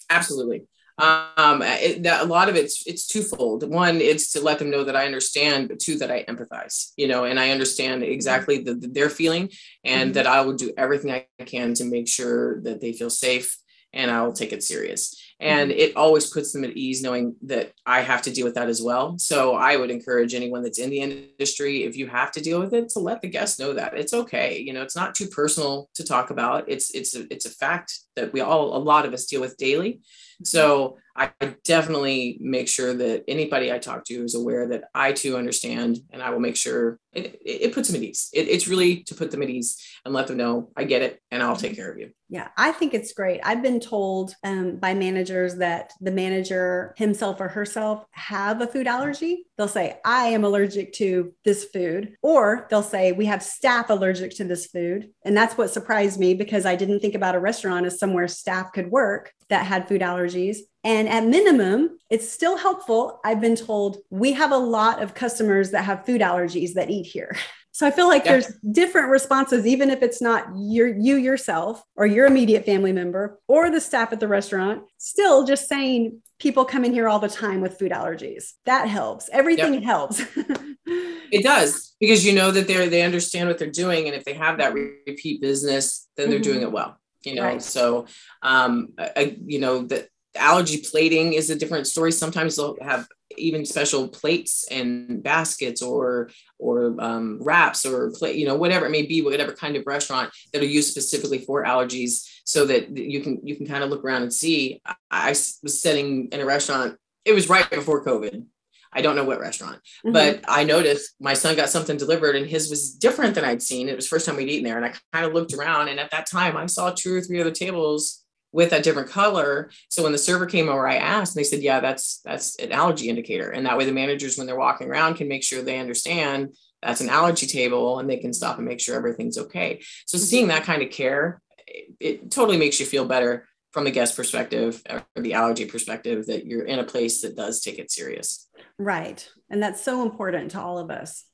Absolutely um it, that, a lot of it's it's twofold. One it's to let them know that i understand but two that i empathize you know and i understand exactly the, the their feeling and mm-hmm. that i will do everything i can to make sure that they feel safe and i will take it serious. And mm-hmm. it always puts them at ease knowing that i have to deal with that as well. So i would encourage anyone that's in the industry if you have to deal with it to let the guests know that it's okay. You know it's not too personal to talk about. It's it's a, it's a fact that we all a lot of us deal with daily so I definitely make sure that anybody I talk to is aware that I too understand, and I will make sure it, it, puts them at ease. It, it's really to put them at ease and let them know I get it and I'll take care of you. Yeah, I think it's great. I've been told um, by managers that the manager himself or herself have a food allergy. They'll say, I am allergic to this food, or they'll say, we have staff allergic to this food. And that's what surprised me because I didn't think about a restaurant as somewhere staff could work that had food allergies. And at minimum, it's still helpful. I've been told we have a lot of customers that have food allergies that eat here. *laughs* So I feel like yeah. there's different responses, even if it's not your you yourself or your immediate family member or the staff at the restaurant. Still, just saying people come in here all the time with food allergies. That helps. Everything yep. helps. *laughs* it does because you know that they're they understand what they're doing, and if they have that repeat business, then they're mm-hmm. doing it well. You know, right. so um, I, you know that allergy plating is a different story. Sometimes they'll have even special plates and baskets or or um, wraps or plate, you know, whatever it may be, whatever kind of restaurant that are used specifically for allergies, so that you can you can kind of look around and see. I was sitting in a restaurant. It was right before COVID. I don't know what restaurant, mm-hmm. but I noticed my son got something delivered and his was different than I'd seen. It was first time we'd eaten there. And I kind of looked around and at that time I saw two or three other tables with a different color. So when the server came over, I asked, and they said, "Yeah, that's that's an allergy indicator." And that way, the managers, when they're walking around, can make sure they understand that's an allergy table, and they can stop and make sure everything's okay. So mm-hmm. seeing that kind of care, it, it totally makes you feel better from the guest perspective or the allergy perspective that you're in a place that does take it serious. Right, and that's so important to all of us.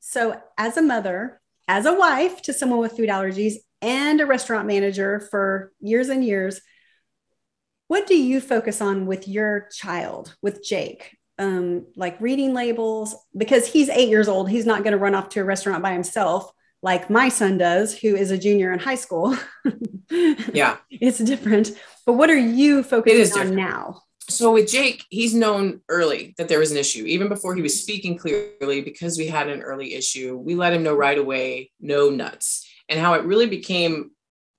So, as a mother, as a wife to someone with food allergies, and a restaurant manager for years and years. What do you focus on with your child, with Jake? Um, like reading labels, because he's eight years old, he's not going to run off to a restaurant by himself like my son does, who is a junior in high school. *laughs* yeah. It's different. But what are you focusing on now? So with Jake, he's known early that there was an issue, even before he was speaking clearly, because we had an early issue. We let him know right away, no nuts and how it really became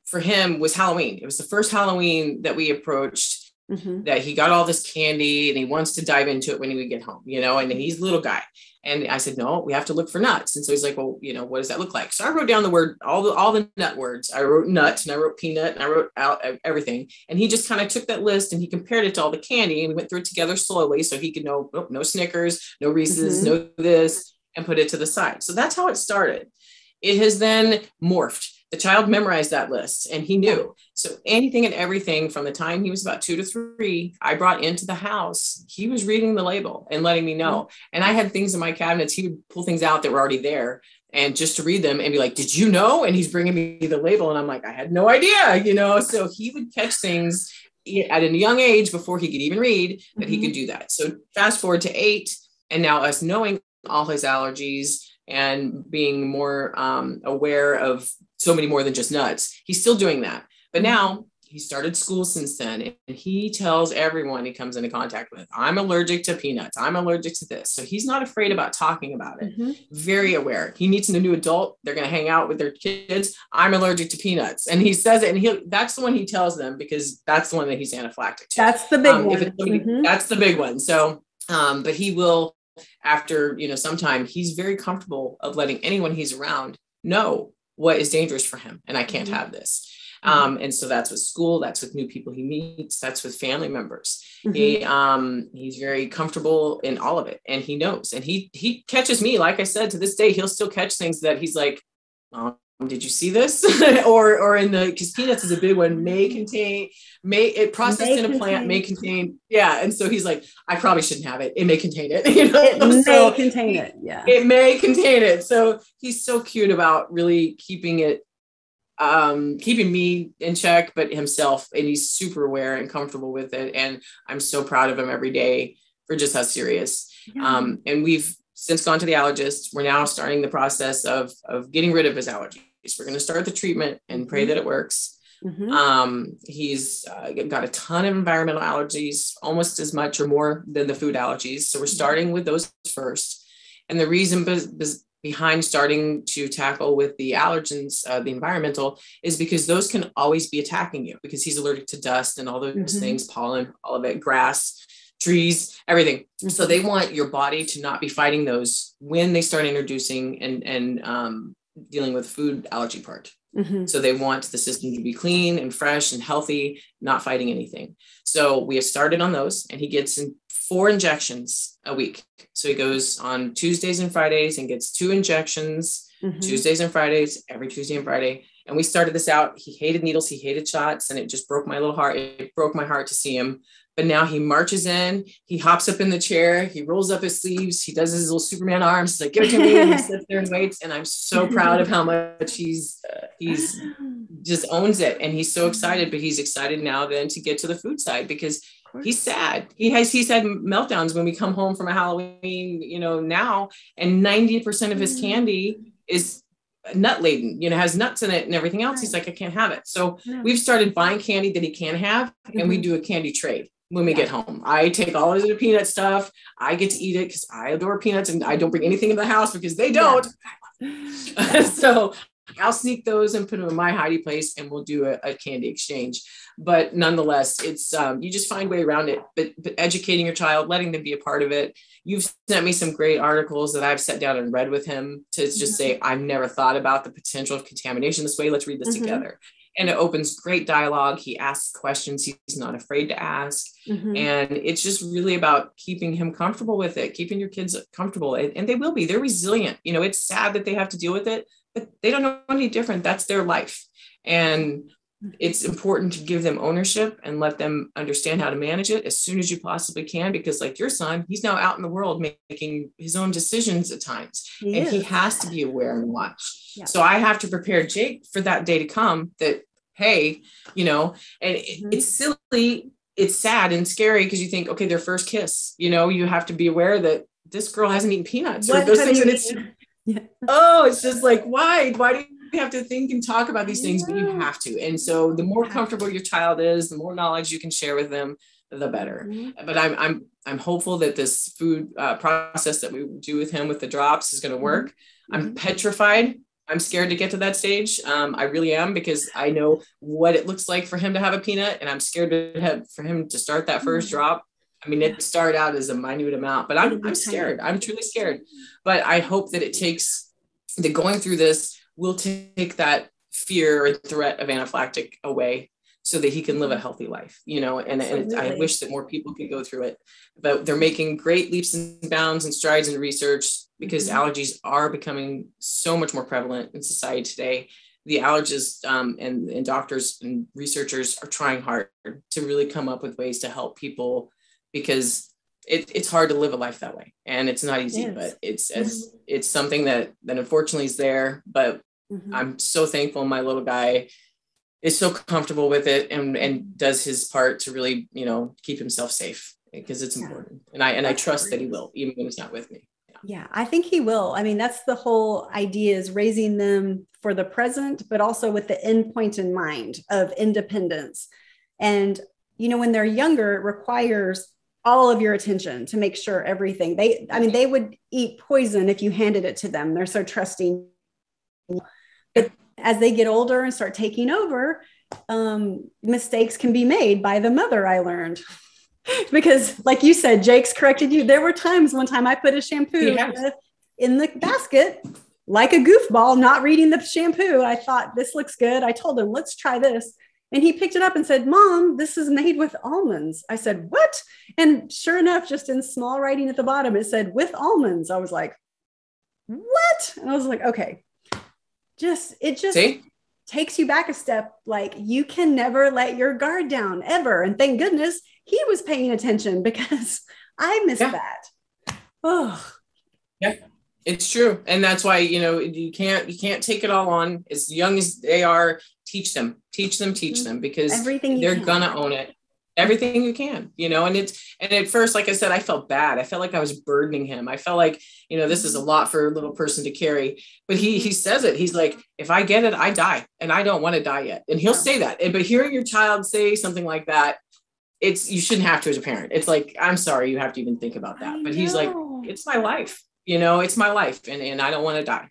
for him was Halloween. It was the first Halloween that we approached mm-hmm. that he got all this candy and he wants to dive into it when he would get home, you know, and he's a little guy. And I said, no, we have to look for nuts. And so he's like, well, you know, what does that look like? So I wrote down the word, all the, all the nut words. I wrote nut and I wrote peanut and I wrote out everything. And he just kind of took that list and he compared it to all the candy and we went through it together slowly so he could know, oh, no Snickers, no Reese's, mm-hmm. no this, and put it to the side. So that's how it started. It has then morphed. The child memorized that list and he knew. So anything and everything from the time he was about two to three, I brought into the house. He was reading the label and letting me know. And I had things in my cabinets. He would pull things out that were already there and just to read them and be like, Did you know? And he's bringing me the label. And I'm like, I had no idea, you know? So he would catch things at a young age before he could even read that mm-hmm. he could do that. So fast forward to eight, and now us knowing all his allergies and being more um, aware of so many more than just nuts. He's still doing that. But mm-hmm. now he started school since then and he tells everyone he comes into contact with i'm allergic to peanuts i'm allergic to this so he's not afraid about talking about it mm-hmm. very aware he meets a new adult they're going to hang out with their kids i'm allergic to peanuts and he says it and he that's the one he tells them because that's the one that he's anaphylactic to that's the big um, one mm-hmm. that's the big one so um, but he will after you know some time he's very comfortable of letting anyone he's around know what is dangerous for him and i can't mm-hmm. have this mm-hmm. um, and so that's with school that's with new people he meets that's with family members mm-hmm. he um, he's very comfortable in all of it and he knows and he he catches me like i said to this day he'll still catch things that he's like oh, did you see this? *laughs* Or or in the because peanuts is a big one may contain may it processed may in a plant may contain. yeah and so he's like i probably shouldn't have it. It may contain it *laughs* you know? It may so contain it yeah. it may contain it. So he's so cute about really keeping it um keeping me in check but himself and he's super aware and comfortable with it and i'm so proud of him every day for just how serious. Yeah. um and we've since gone to the allergist. We're now starting the process of, of getting rid of his We're going to start the treatment and pray mm-hmm. that it works. Mm-hmm. Um, he's uh, got a ton of environmental allergies, almost as much or more than the food allergies. So we're mm-hmm. starting with those first. And the reason be- be- behind starting to tackle with the allergens, uh, the environmental, is because those can always be attacking you because he's allergic to dust and all those mm-hmm. things, pollen, all of it, grass trees, everything. Mm-hmm. So they want your body to not be fighting those when they start introducing and and um, dealing with food allergy part. Mm-hmm. So they want the system to be clean and fresh and healthy, not fighting anything. So we have started on those, and he gets in four injections a week. So he goes on Tuesdays and Fridays and gets two injections mm-hmm. Tuesdays and Fridays, every Tuesday and Friday. And we started this out. He hated needles, he hated shots, and it just broke my little heart. It broke my heart to see him but now he marches in, he hops up in the chair, he rolls up his sleeves, he does his little Superman arms, he's like, give it to me, and he sits there and waits. And I'm so proud of how much he's he's just owns it. And he's so excited, but he's excited now then to get to the food side because he's sad. He has he's had meltdowns when we come home from a Halloween, you know, now, and 90% of his mm. candy is nut laden, you know, has nuts in it and everything else. He's like, I can't have it. So we've started buying candy that he can have, and mm-hmm. we do a candy trade when we get home. I take all of the peanut stuff. I get to eat it because I adore peanuts and I don't bring anything in the house because they don't. Yeah. *laughs* so I'll sneak those and put them in my hidey place and we'll do a, a candy exchange. But nonetheless, it's um, you just find way around it. But, but educating your child, letting them be a part of it. You've sent me some great articles that I've sat down and read with him to just say, I've never thought about the potential of contamination this way. Let's read this mm-hmm. together and it opens great dialogue. He asks questions he's not afraid to ask. Mm-hmm. And it's just really about keeping him comfortable with it, keeping your kids comfortable. And, and, they will be, they're resilient. You know, it's sad that they have to deal with it, but they don't know any different. That's their life. And it's important to give them ownership and let them understand how to manage it as soon as you possibly can because like your son he's now out in the world making his own decisions at times he and is. he has to be aware and watch yeah. so i have to prepare jake for that day to come that hey you know and mm-hmm. it's silly it's sad and scary because you think okay their first kiss you know you have to be aware that this girl hasn't eaten peanuts what or those things and it's *laughs* yeah. oh it's just like why why do have to think and talk about these things, but you have to. And so the more comfortable your child is, the more knowledge you can share with them, the better. Mm-hmm. But I'm I'm I'm hopeful that this food uh, process that we do with him with the drops is going to work. Mm-hmm. I'm petrified. I'm scared to get to that stage. Um, I really am because I know what it looks like for him to have a peanut, and I'm scared to have for him to start that 1st mm-hmm. drop. I mean, it started out as a minute amount, but I'm I'm scared. I'm truly scared. But I hope that it takes the going through this will take that fear or threat of anaphylactic away so that he can live a healthy life you know and, and i wish that more people could go through it but they're making great leaps and bounds and strides in research because mm-hmm. allergies are becoming so much more prevalent in society today. The allergists um, and, and doctors and researchers are trying hard to really come up with ways to help people because it, it's hard to live a life that way and it's not easy but it's as mm-hmm. it's something that that unfortunately is there but mm-hmm. i'm so thankful my little guy is so comfortable with it and and does his part to really you know keep himself safe because it's important and i and i trust that he will even when he's not with me yeah. yeah i think he will i mean that's the whole idea is raising them for the present but also with the end point in mind of independence and you know when they're younger it requires all of your attention to make sure everything they i mean they would eat poison if you handed it to them. They're so trusting. But as they get older and start taking over um, mistakes can be made by the mother i learned. *laughs* Because like you said jake's corrected you. There were times one time i put a shampoo in the basket like a goofball not reading the shampoo. I thought this looks good. I told him let's try this and he picked it up and said, Mom, this is made with almonds. I said, What? And sure enough, just in small writing at the bottom, it said, With almonds. I was like, What? And I was like, Okay. Just, it just See? takes you back a step. Like, you can never let your guard down ever. And thank goodness he was paying attention *laughs* because I missed yeah. that. Oh, yeah it's true and that's why you know you can't you can't take it all on as young as they are teach them teach them teach mm-hmm. them because everything they're can. gonna own it. Everything you can you know and it's and at first like i said i felt bad. I felt like i was burdening him. I felt like you know this is a mm-hmm. lot for a little person to carry. But he he says it. He's like if i get it i die and i don't want to die yet. And he'll say that. And but hearing your child say something like that it's you shouldn't have to as a parent. It's like i'm sorry you have to even think about that. But he's like it's my life you know it's my life and, and i don't want to die.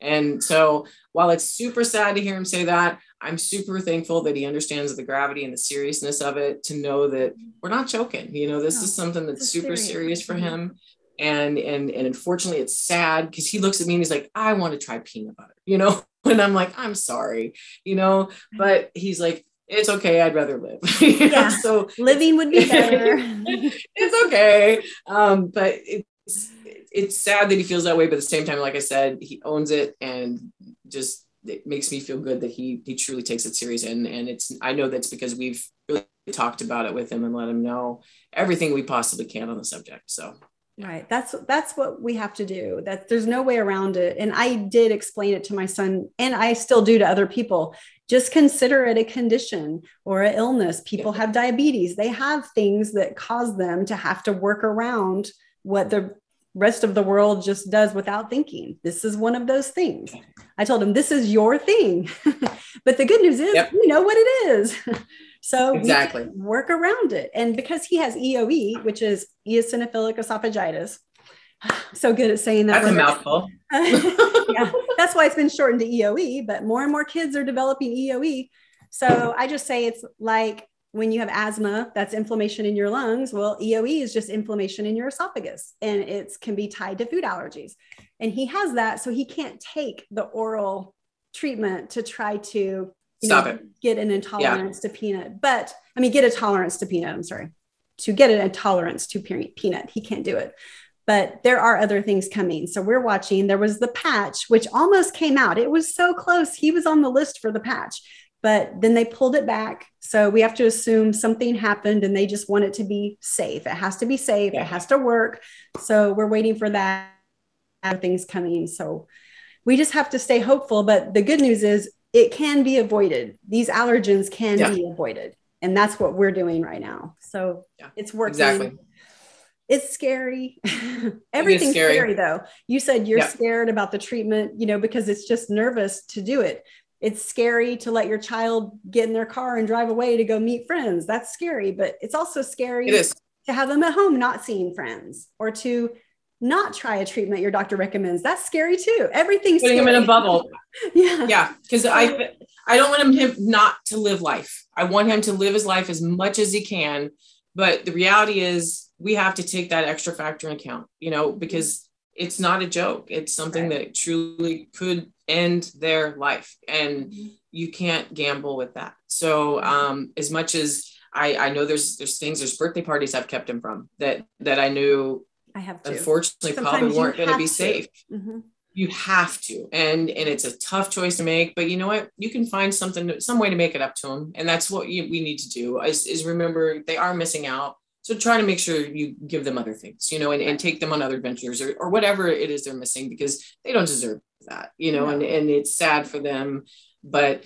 And so while it's super sad to hear him say that i'm super thankful that he understands the gravity and the seriousness of it to know that we're not joking you know this no, is something that's super serious, serious for him. And and and unfortunately it's sad because he looks at me and he's like i want to try peanut butter *laughs* you know? And i'm like i'm sorry you know? But he's like it's okay i'd rather live. *laughs* Yeah. so living would be better. *laughs* It's okay. Um but it's it's sad that he feels that way, but at the same time, like I said, he owns it and just it makes me feel good that he he truly takes it serious. And and it's I know that's because we've really talked about it with him and let him know everything we possibly can on the subject. So right. That's that's what we have to do. That there's no way around it. And i did explain it to my son and i still do to other people. Just consider it a condition or an illness. People have diabetes. They have things that cause them to have to work around what the rest of the world just does without thinking. This is one of those things. I told him, this is your thing. *laughs* but the good news is, yep. we know what it is. *laughs* so exactly work around it. And because he has EOE, which is eosinophilic esophagitis, *sighs* so good at saying that. That's word. a mouthful. *laughs* yeah, that's why it's been shortened to EOE, but more and more kids are developing EOE. So I just say it's like when you have asthma, that's inflammation in your lungs. Well, EOE is just inflammation in your esophagus and it can be tied to food allergies. And he has that. So he can't take the oral treatment to try to Stop know, it. Get an intolerance yeah. to peanut, but I mean, get a tolerance to peanut. I'm sorry, to get an intolerance to peanut. He can't do it. But there are other things coming. So we're watching. There was the patch, which almost came out. It was so close. He was on the list for the patch, but then they pulled it back. So we have to assume something happened and they just want it to be safe. It has to be safe. It has to work. So we're waiting for that. Things coming. So we just have to stay hopeful. But the good news is it can be avoided. These allergens can yeah. be avoided. And that's what we're doing right now. So yeah, it's working. Exactly. It's scary. *laughs* Everything's scary. scary. though. You said you're yeah. scared about the treatment, you know, because it's just nervous to do it. It's scary to let your child get in their car and drive away to go meet friends. That's scary, but it's also scary it to have them at home not seeing friends or to not try a treatment your doctor recommends. That's scary too. Everything's putting scary. him in a bubble. *laughs* yeah. Yeah. Because I I don't want him not to live life. I want him to live his life as much as he can. But the reality is we have to take that extra factor in account, you know, because it's not a joke. It's something right. that truly could end their life. And mm-hmm. you can't gamble with that. So um as much as I, I know there's there's things, there's birthday parties I've kept him from that that I knew I have to. Unfortunately, Sometimes probably weren't going to be safe. Mm-hmm. You have to, and and it's a tough choice to make. But you know what? You can find something, some way to make it up to them, and that's what you, we need to do. Is, is remember they are missing out. So try to make sure you give them other things, you know, and, and take them on other adventures or, or whatever it is they're missing because they don't deserve that, you know, no. and, and it's sad for them, but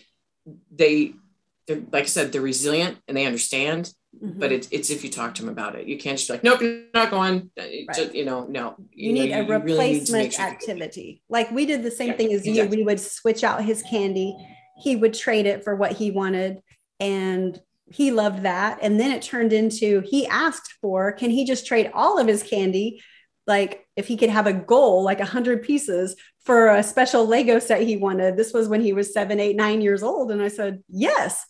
they, they're, like I said, they're resilient and they understand Mm-hmm. But it's it's if you talk to them about it. You can't just be like, nope, you're not going. Uh, right. Just, you know, no. You, you need know, a you replacement really need sure activity. Like we did the same yeah, thing as exactly. you. We would switch out his candy. He would trade it for what he wanted. And he loved that. And then it turned into he asked for, can he just trade all of his candy? Like if he could have a goal, like a hundred pieces for a special Lego set he wanted. This was when he was seven, eight, nine years old. And I said, yes.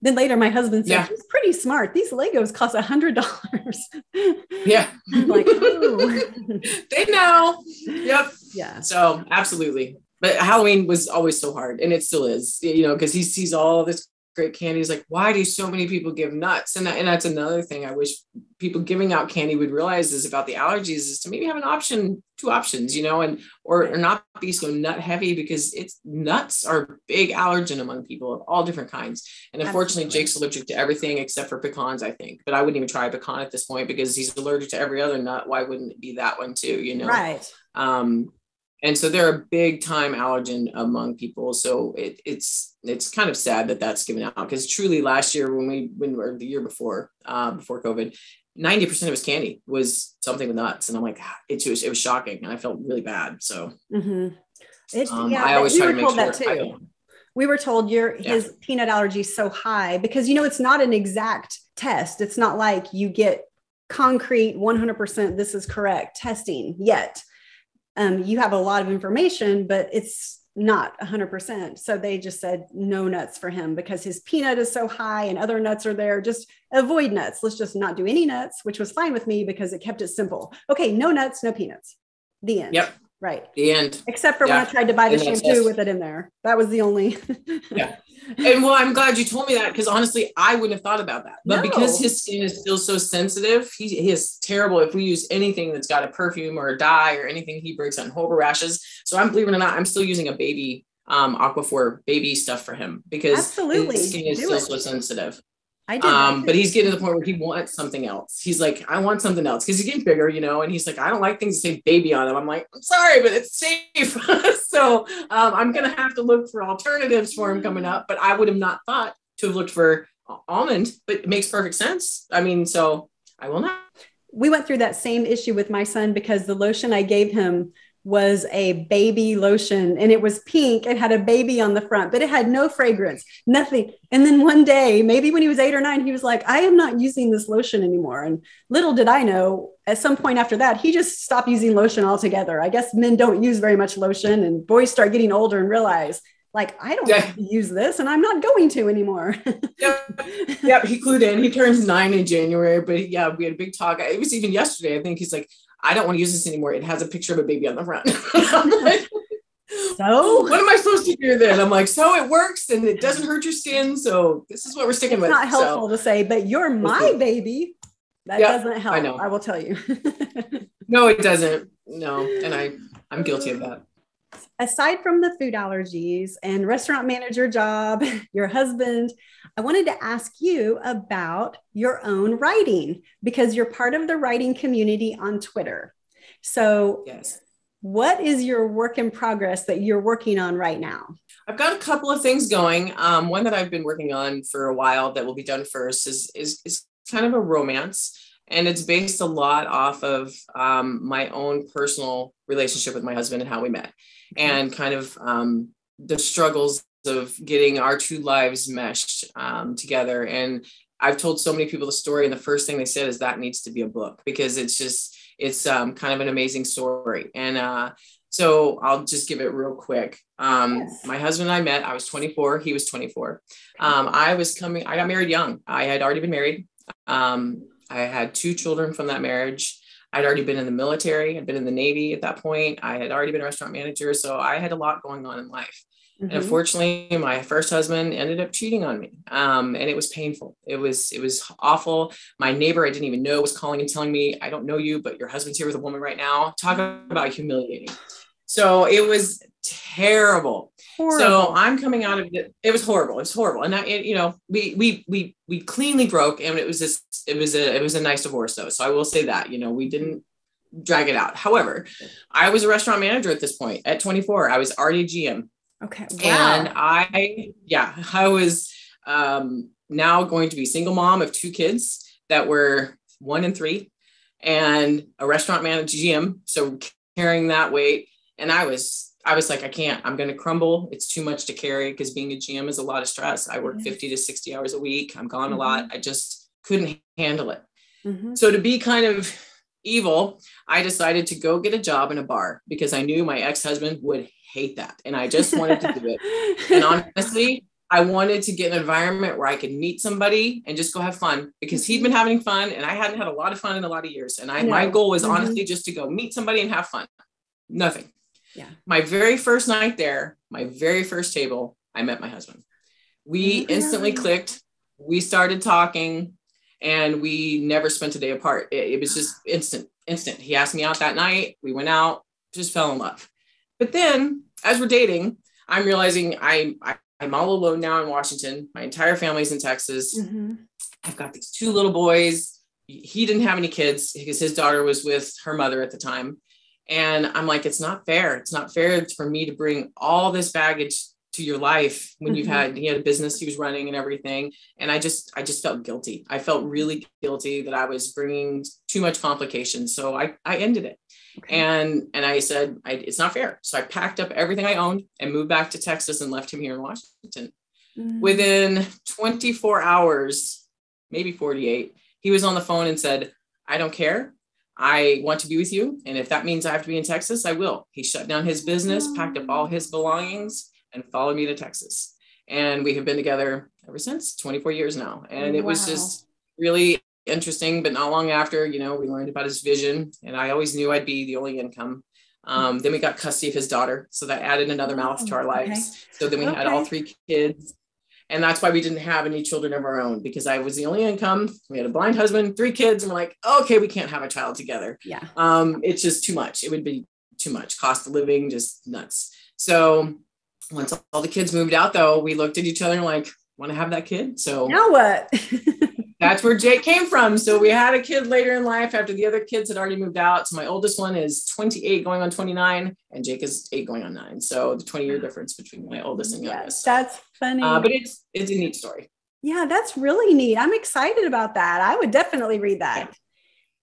Then later, my husband said, yeah. "He's pretty smart. These Legos cost a hundred dollars." *laughs* Yeah, *laughs* I'm like, oh. *laughs* they know. Yep. Yeah. So absolutely, but Halloween was always so hard, and it still is. You know, because he sees all this great candy. He's like, why do so many people give nuts? And, that, and that's another thing I wish people giving out candy would realize is about the allergies is to maybe have an option, two options, you know, and or, or not be so nut heavy because it's nuts are a big allergen among people of all different kinds. And unfortunately, Absolutely. Jake's allergic to everything except for pecans, I think. But I wouldn't even try a pecan at this point because he's allergic to every other nut. Why wouldn't it be that one too? You know, right? Um, and so they're a big time allergen among people. So it, it's it's kind of sad that that's given out because truly last year when we when or the year before uh, before covid 90% of his candy was something with nuts. And i'm like ah, it was it was shocking and i felt really bad. So mm-hmm. it, um, yeah, i always we try to make sure that too. we were told your yeah. his peanut allergy is so high because you know it's not an exact test. It's not like you get concrete 100% this is correct testing yet um, you have a lot of information, but it's not 100%. So they just said no nuts for him because his peanut is so high and other nuts are there. Just avoid nuts. Let's just not do any nuts, which was fine with me because it kept it simple. Okay, no nuts, no peanuts. The end. Yep. Right. The end. Except for yeah. when I tried to buy the shampoo with it in there. That was the only. *laughs* yeah. And well, I'm glad you told me that because honestly, I wouldn't have thought about that. But no. because his skin is still so sensitive, he, he is terrible. If we use anything that's got a perfume or a dye or anything, he breaks out in horrible rashes. So I'm believing it or not, I'm still using a baby um Aquaphor baby stuff for him because Absolutely. his skin is Do still it. so sensitive. I did. Um, but he's getting to the point where he wants something else. He's like, I want something else because he's getting bigger, you know. And he's like, I don't like things that say baby on them. I'm like, I'm sorry, but it's safe. *laughs* so um, I'm gonna have to look for alternatives for him coming up. But I would have not thought to have looked for almond, but it makes perfect sense. I mean, so I will not. We went through that same issue with my son because the lotion I gave him was a baby lotion and it was pink. It had a baby on the front, but it had no fragrance, nothing. And then one day, maybe when he was eight or nine, he was like, I am not using this lotion anymore. And little did I know, at some point after that, he just stopped using lotion altogether. I guess men don't use very much lotion, and boys start getting older and realize, like, I don't yeah. use this and I'm not going to anymore. yep. *laughs* yep. He clued in. He turns nine in January, but yeah, we had a big talk. It was even yesterday. I think he's like, I don't want to use this anymore. It has a picture of a baby on the front. *laughs* like, So what am I supposed to do then? I'm like, so it works and it doesn't hurt your skin. So this is what we're sticking it's with. not helpful so, to say, but you're my baby. That Yeah, doesn't help. I know. I will tell you. *laughs* no, it doesn't. No. And I, I'm guilty of that. Aside from the food allergies and restaurant manager job, *laughs* your husband, I wanted to ask you about your own writing because you're part of the writing community on Twitter. So, Yes. what is your work in progress that you're working on right now? I've got a couple of things going. Um, one that I've been working on for a while that will be done first is is, is kind of a romance, and it's based a lot off of um, my own personal relationship with my husband and how we met, and kind of um, the struggles of getting our two lives meshed um, together. And I've told so many people the story, and the first thing they said is that needs to be a book because it's just it's um, kind of an amazing story. And uh, so I'll just give it real quick. Um, Yes. My husband and I met, I was 24, he was 24. Um, I was coming, I got married young. I had already been married. Um, I had two children from that marriage. I'd already been in the military, I'd been in the Navy at that point. I had already been a restaurant manager. So I had a lot going on in life. And Mhm. unfortunately, my first husband ended up cheating on me, um, and it was painful. It was it was awful. My neighbor I didn't even know was calling and telling me, "I don't know you, but your husband's here with a woman right now." Talk about humiliating. So it was terrible. So I'm coming out of it. It was horrible. It was horrible, and I, it, you know, we we we we cleanly broke, and it was just it was a it was a nice divorce though. So I will say that you know we didn't drag it out. However, I was a restaurant manager at this point at 24. I was already a GM. okay. And I, yeah, I was um, now going to be single mom of two kids that were one and three, and a restaurant manager GM. So carrying that weight, and I was, I was like, I can't. I'm going to crumble. It's too much to carry because being a GM is a lot of stress. I work Yes. 50 to 60 hours a week. I'm gone a lot. I just couldn't handle it. Mhm. So to be kind of evil, I decided to go get a job in a bar because I knew my ex-husband would hate that, and I just wanted to do it. And *laughs* honestly, I wanted to get an environment where I could meet somebody and just go have fun because he'd been having fun and I hadn't had a lot of fun in a lot of years. And I, I my goal was Mhm. honestly just to go meet somebody and have fun. Nothing. Yeah. My very first night there, my very first table, I met my husband. We Look instantly clicked. We started talking and we never spent a day apart. It, it was just instant, instant. He asked me out that night. We went out, just fell in love. But then as we're dating, I'm realizing I'm, I, I'm all alone now in Washington. My entire family's in Texas. Mhm. I've got these two little boys. He didn't have any kids because his daughter was with her mother at the time. And I'm like, it's not fair. It's not fair for me to bring all this baggage to your life when you've Mhm. had he had a business he was running and everything. And I just I just felt guilty. I felt really guilty that I was bringing too much complication. So I I ended it. Okay. And and I said I, it's not fair. So I packed up everything I owned and moved back to Texas and left him here in Washington Mhm. within 24 hours, maybe 48, he was on the phone and said, I don't care. I want to be with you. And if that means I have to be in Texas, I will. He shut down his business, packed up all his belongings, and followed me to Texas. And we have been together ever since 24 years now. And it was just really interesting. But not long after, you know, we learned about his vision. And I always knew I'd be the only income. Um, then we got custody of his daughter. So that added another mouth to our Oh, okay. lives. So then we had all three kids. And that's why we didn't have any children of our own because I was the only income. We had a blind husband, three kids, and we're like, okay, we can't have a child together. Yeah. Um, it's just too much. It would be too much. Cost of living, just nuts. So once all the kids moved out, though, we looked at each other and like, want to have that kid? So Now what? *laughs* that's where Jake came from. So we had a kid later in life after the other kids had already moved out. So my oldest one is 28 going on 29, and Jake is eight going on nine. So the 20 year difference between my oldest and yeah, youngest. that's funny. Uh, but it's it's a neat story. yeah, that's really neat. I'm excited about that. I would definitely read that.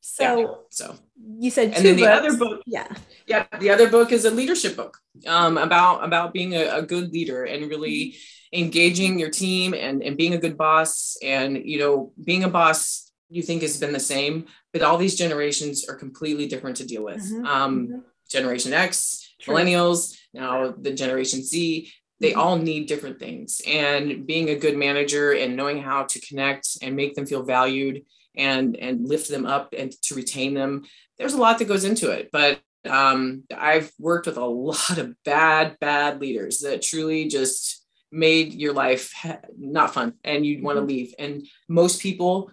So yeah. So you said two and then the books. other book, Yeah. yeah, the other book is a leadership book um, about about being a, a good leader and really engaging your team and and being a good boss. And you know, being a boss you think has been the same, but all these generations are completely different to deal with. Mhm, Um, mhm. Generation X, True. millennials, now the Generation Z, they Mhm. all need different things. And being a good manager and knowing how to connect and make them feel valued and and lift them up and to retain them, there's a lot that goes into it. But um, I've worked with a *laughs* lot of bad, bad leaders that truly just made your life not fun and you'd want to mm-hmm. leave. And most people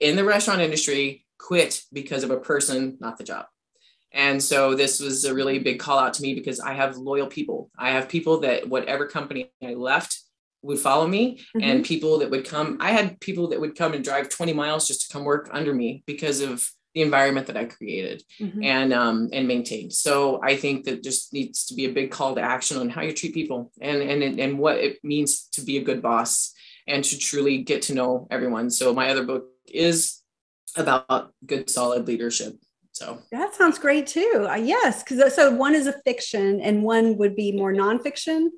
in the restaurant industry quit because of a person, not the job. And so this was a really big call out to me because I have loyal people. I have people that whatever company I left would follow me mm-hmm. and people that would come. I had people that would come and drive 20 miles just to come work under me because of the environment that I created mm-hmm. and um, and maintained. So I think that just needs to be a big call to action on how you treat people and and and what it means to be a good boss and to truly get to know everyone. So my other book is about good solid leadership. So that sounds great too. Uh, yes, because so one is a fiction and one would be more nonfiction.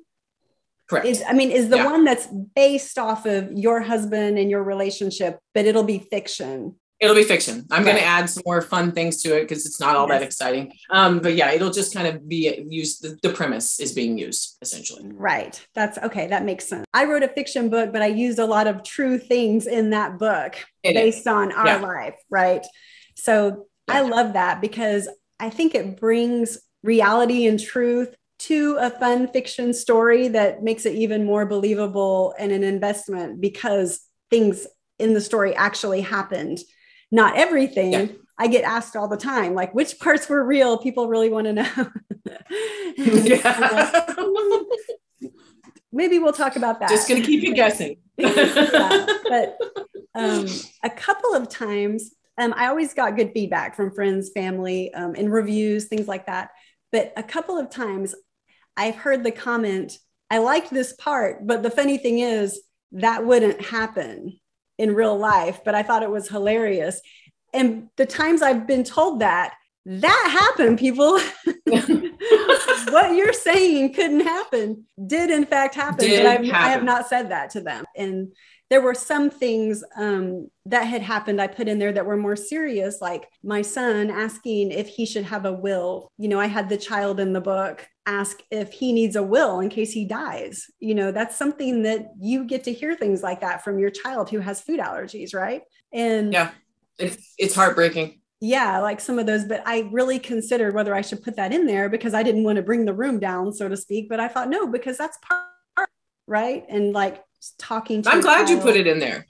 Correct. Is, I mean, is the yeah. one that's based off of your husband and your relationship, but it'll be fiction. It'll be fiction. I'm right. going to add some more fun things to it because it's not all yes. that exciting. Um, but yeah, it'll just kind of be used. The, the, premise is being used essentially. Right. That's okay. That makes sense. I wrote a fiction book, but I used a lot of true things in that book it based is. on our yeah. life. Right. So yeah. I love that because I think it brings reality and truth to a fun fiction story that makes it even more believable and an investment because things in the story actually happened not everything. Yeah. I get asked all the time, like which parts were real. People really want to know. *laughs* Maybe we'll talk about that. Just gonna keep you guessing. *laughs* yeah, but um, a couple of times, um, I always got good feedback from friends, family, um, and reviews, things like that. But a couple of times, I've heard the comment, "I liked this part, but the funny thing is that wouldn't happen." in real life, but I thought it was hilarious. And the times I've been told that, that happened, people. *laughs* what you're saying couldn't happen did in fact happen. Did but happen. I have not said that to them. And there were some things um, that had happened I put in there that were more serious, like my son asking if he should have a will. You know, I had the child in the book ask if he needs a will in case he dies. You know, that's something that you get to hear things like that from your child who has food allergies, right? And yeah, it's, it's heartbreaking. Yeah, like some of those, but I really considered whether I should put that in there because I didn't want to bring the room down, so to speak. But I thought, no, because that's part, right? And like talking i'm glad you put it in there.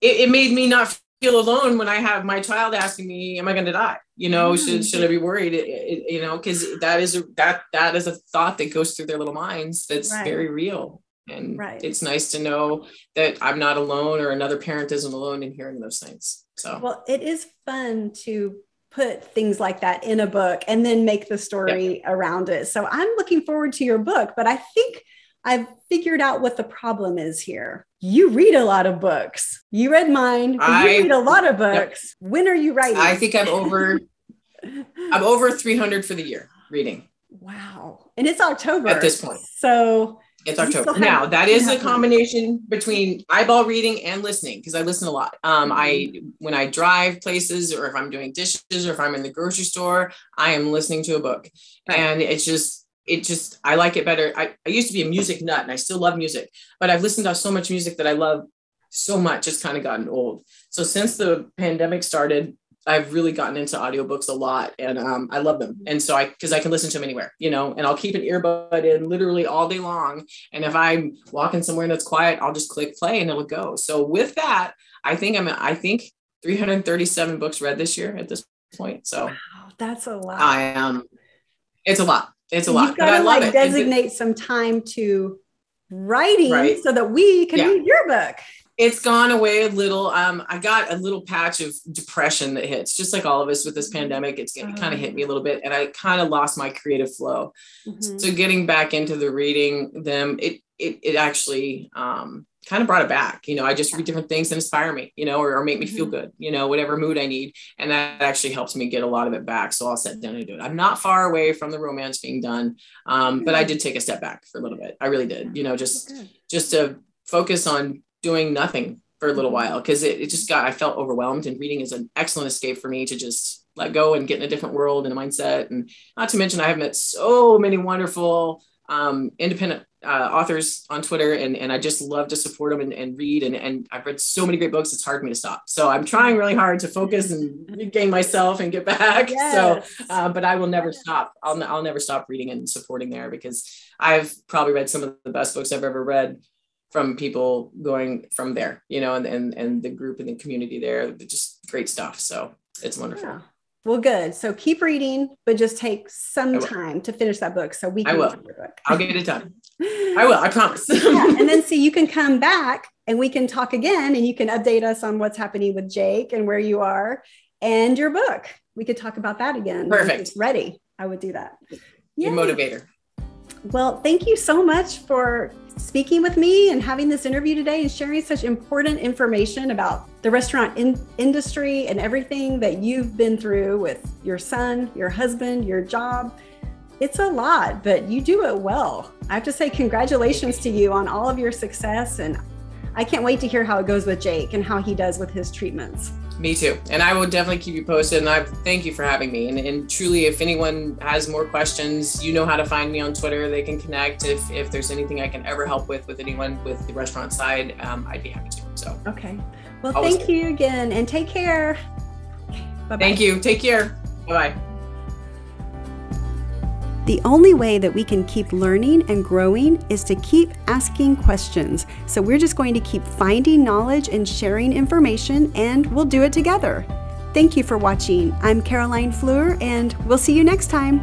It, it, made me not feel alone when i have my child asking me am i going to die? You know mm-hmm. should, should i be worried? It, it, you know because that is a that that is a thought that goes through their little minds that's right. very real. And right. it's nice to know that i'm not alone or another parent isn't alone in hearing those things so. Well it is fun to put things like that in a book and then make the story around it. So i'm looking forward to your book but i think I've figured out what the problem is here. You read a lot of books. You read mine. I, you read a lot of books. When are you writing? I think I'm over. *laughs* I'm over 300 for the year reading. Wow, and it's October at this point. So it's October now. That is a combination between eyeball reading and listening because I listen a lot. Um, I mm-hmm. when I drive places or if I'm doing dishes or if I'm in the grocery store, I am listening to a book, right. and it's just it just I like it better. I, I used to be a music nut and I still love music, but I've listened to so much music that I love so much. It's kind of gotten old. So since the pandemic started, I've really gotten into audiobooks a lot and um, I love them. And so I, cause I can listen to them anywhere, you know, and I'll keep an earbud in literally all day long. And if I'm walking somewhere that's quiet, I'll just click play and it'll go. So with that, I think I'm, I think 337 books read this year at this point. So wow, that's a lot. I am, um, it's a lot it's a lot. You've got to like it. designate it, some time to writing right. so that we can yeah. read your book. It's gone away a little. Um, I got a little patch of depression that hits, just like all of us with this pandemic. It's it kind of hit me a little bit, and I kind of lost my creative flow. Mm-hmm. So getting back into the reading them, it it it actually um, kind of brought it back. You know, I just read different things that inspire me, you know, or, or make me feel mm-hmm. good, you know, whatever mood I need. And that actually helps me get a lot of it back. So I'll sit down and do it. I'm not far away from the romance being done. Um, but I did take a step back for a little bit. I really did, you know, just, just to focus on doing nothing for a little mm-hmm. while. Cause it, it just got, I felt overwhelmed and reading is an excellent escape for me to just let go and get in a different world and a mindset. And not to mention I have met so many wonderful um, independent uh, authors on Twitter, and, and I just love to support them and, and read. And, and I've read so many great books, it's hard for me to stop. So I'm trying really hard to focus and regain myself and get back. *laughs* Yes. So, uh, but I will never stop. I'll, I'll never stop reading and supporting there because I've probably read some of the best books I've ever read from people going from there, you know, and, and, and the group and the community there, just great stuff. So it's wonderful. Yeah. Well, good. So keep reading, but just take some time to finish that book so we can. I will. I'll get it done. *laughs* I will. I promise. yeah, and then see, you can come back and we can talk again, and you can update us on what's happening with Jake and where you are and your book. We could talk about that again. Perfect. ready. I would do that. Your motivator. Well, thank you so much for speaking with me and having this interview today and sharing such important information about the restaurant in- industry and everything that you've been through with your son, your husband, your job. It's a lot, but you do it well. I have to say, congratulations to you on all of your success. And I can't wait to hear how it goes with Jake and how he does with his treatments. Me too. And I will definitely keep you posted. And I thank you for having me. And, and, truly, if anyone has more questions, you know how to find me on Twitter. They can connect. If, if there's anything I can ever help with, with anyone with the restaurant side, um, I'd be happy to. So, okay. Well, thank you again and take care. Bye-bye. Thank you. Take care. Bye bye. The only way that we can keep learning and growing is to keep asking questions. So we're just going to keep finding knowledge and sharing information, and we'll do it together. Thank you for watching. I'm Caroline Fleur, and we'll see you next time.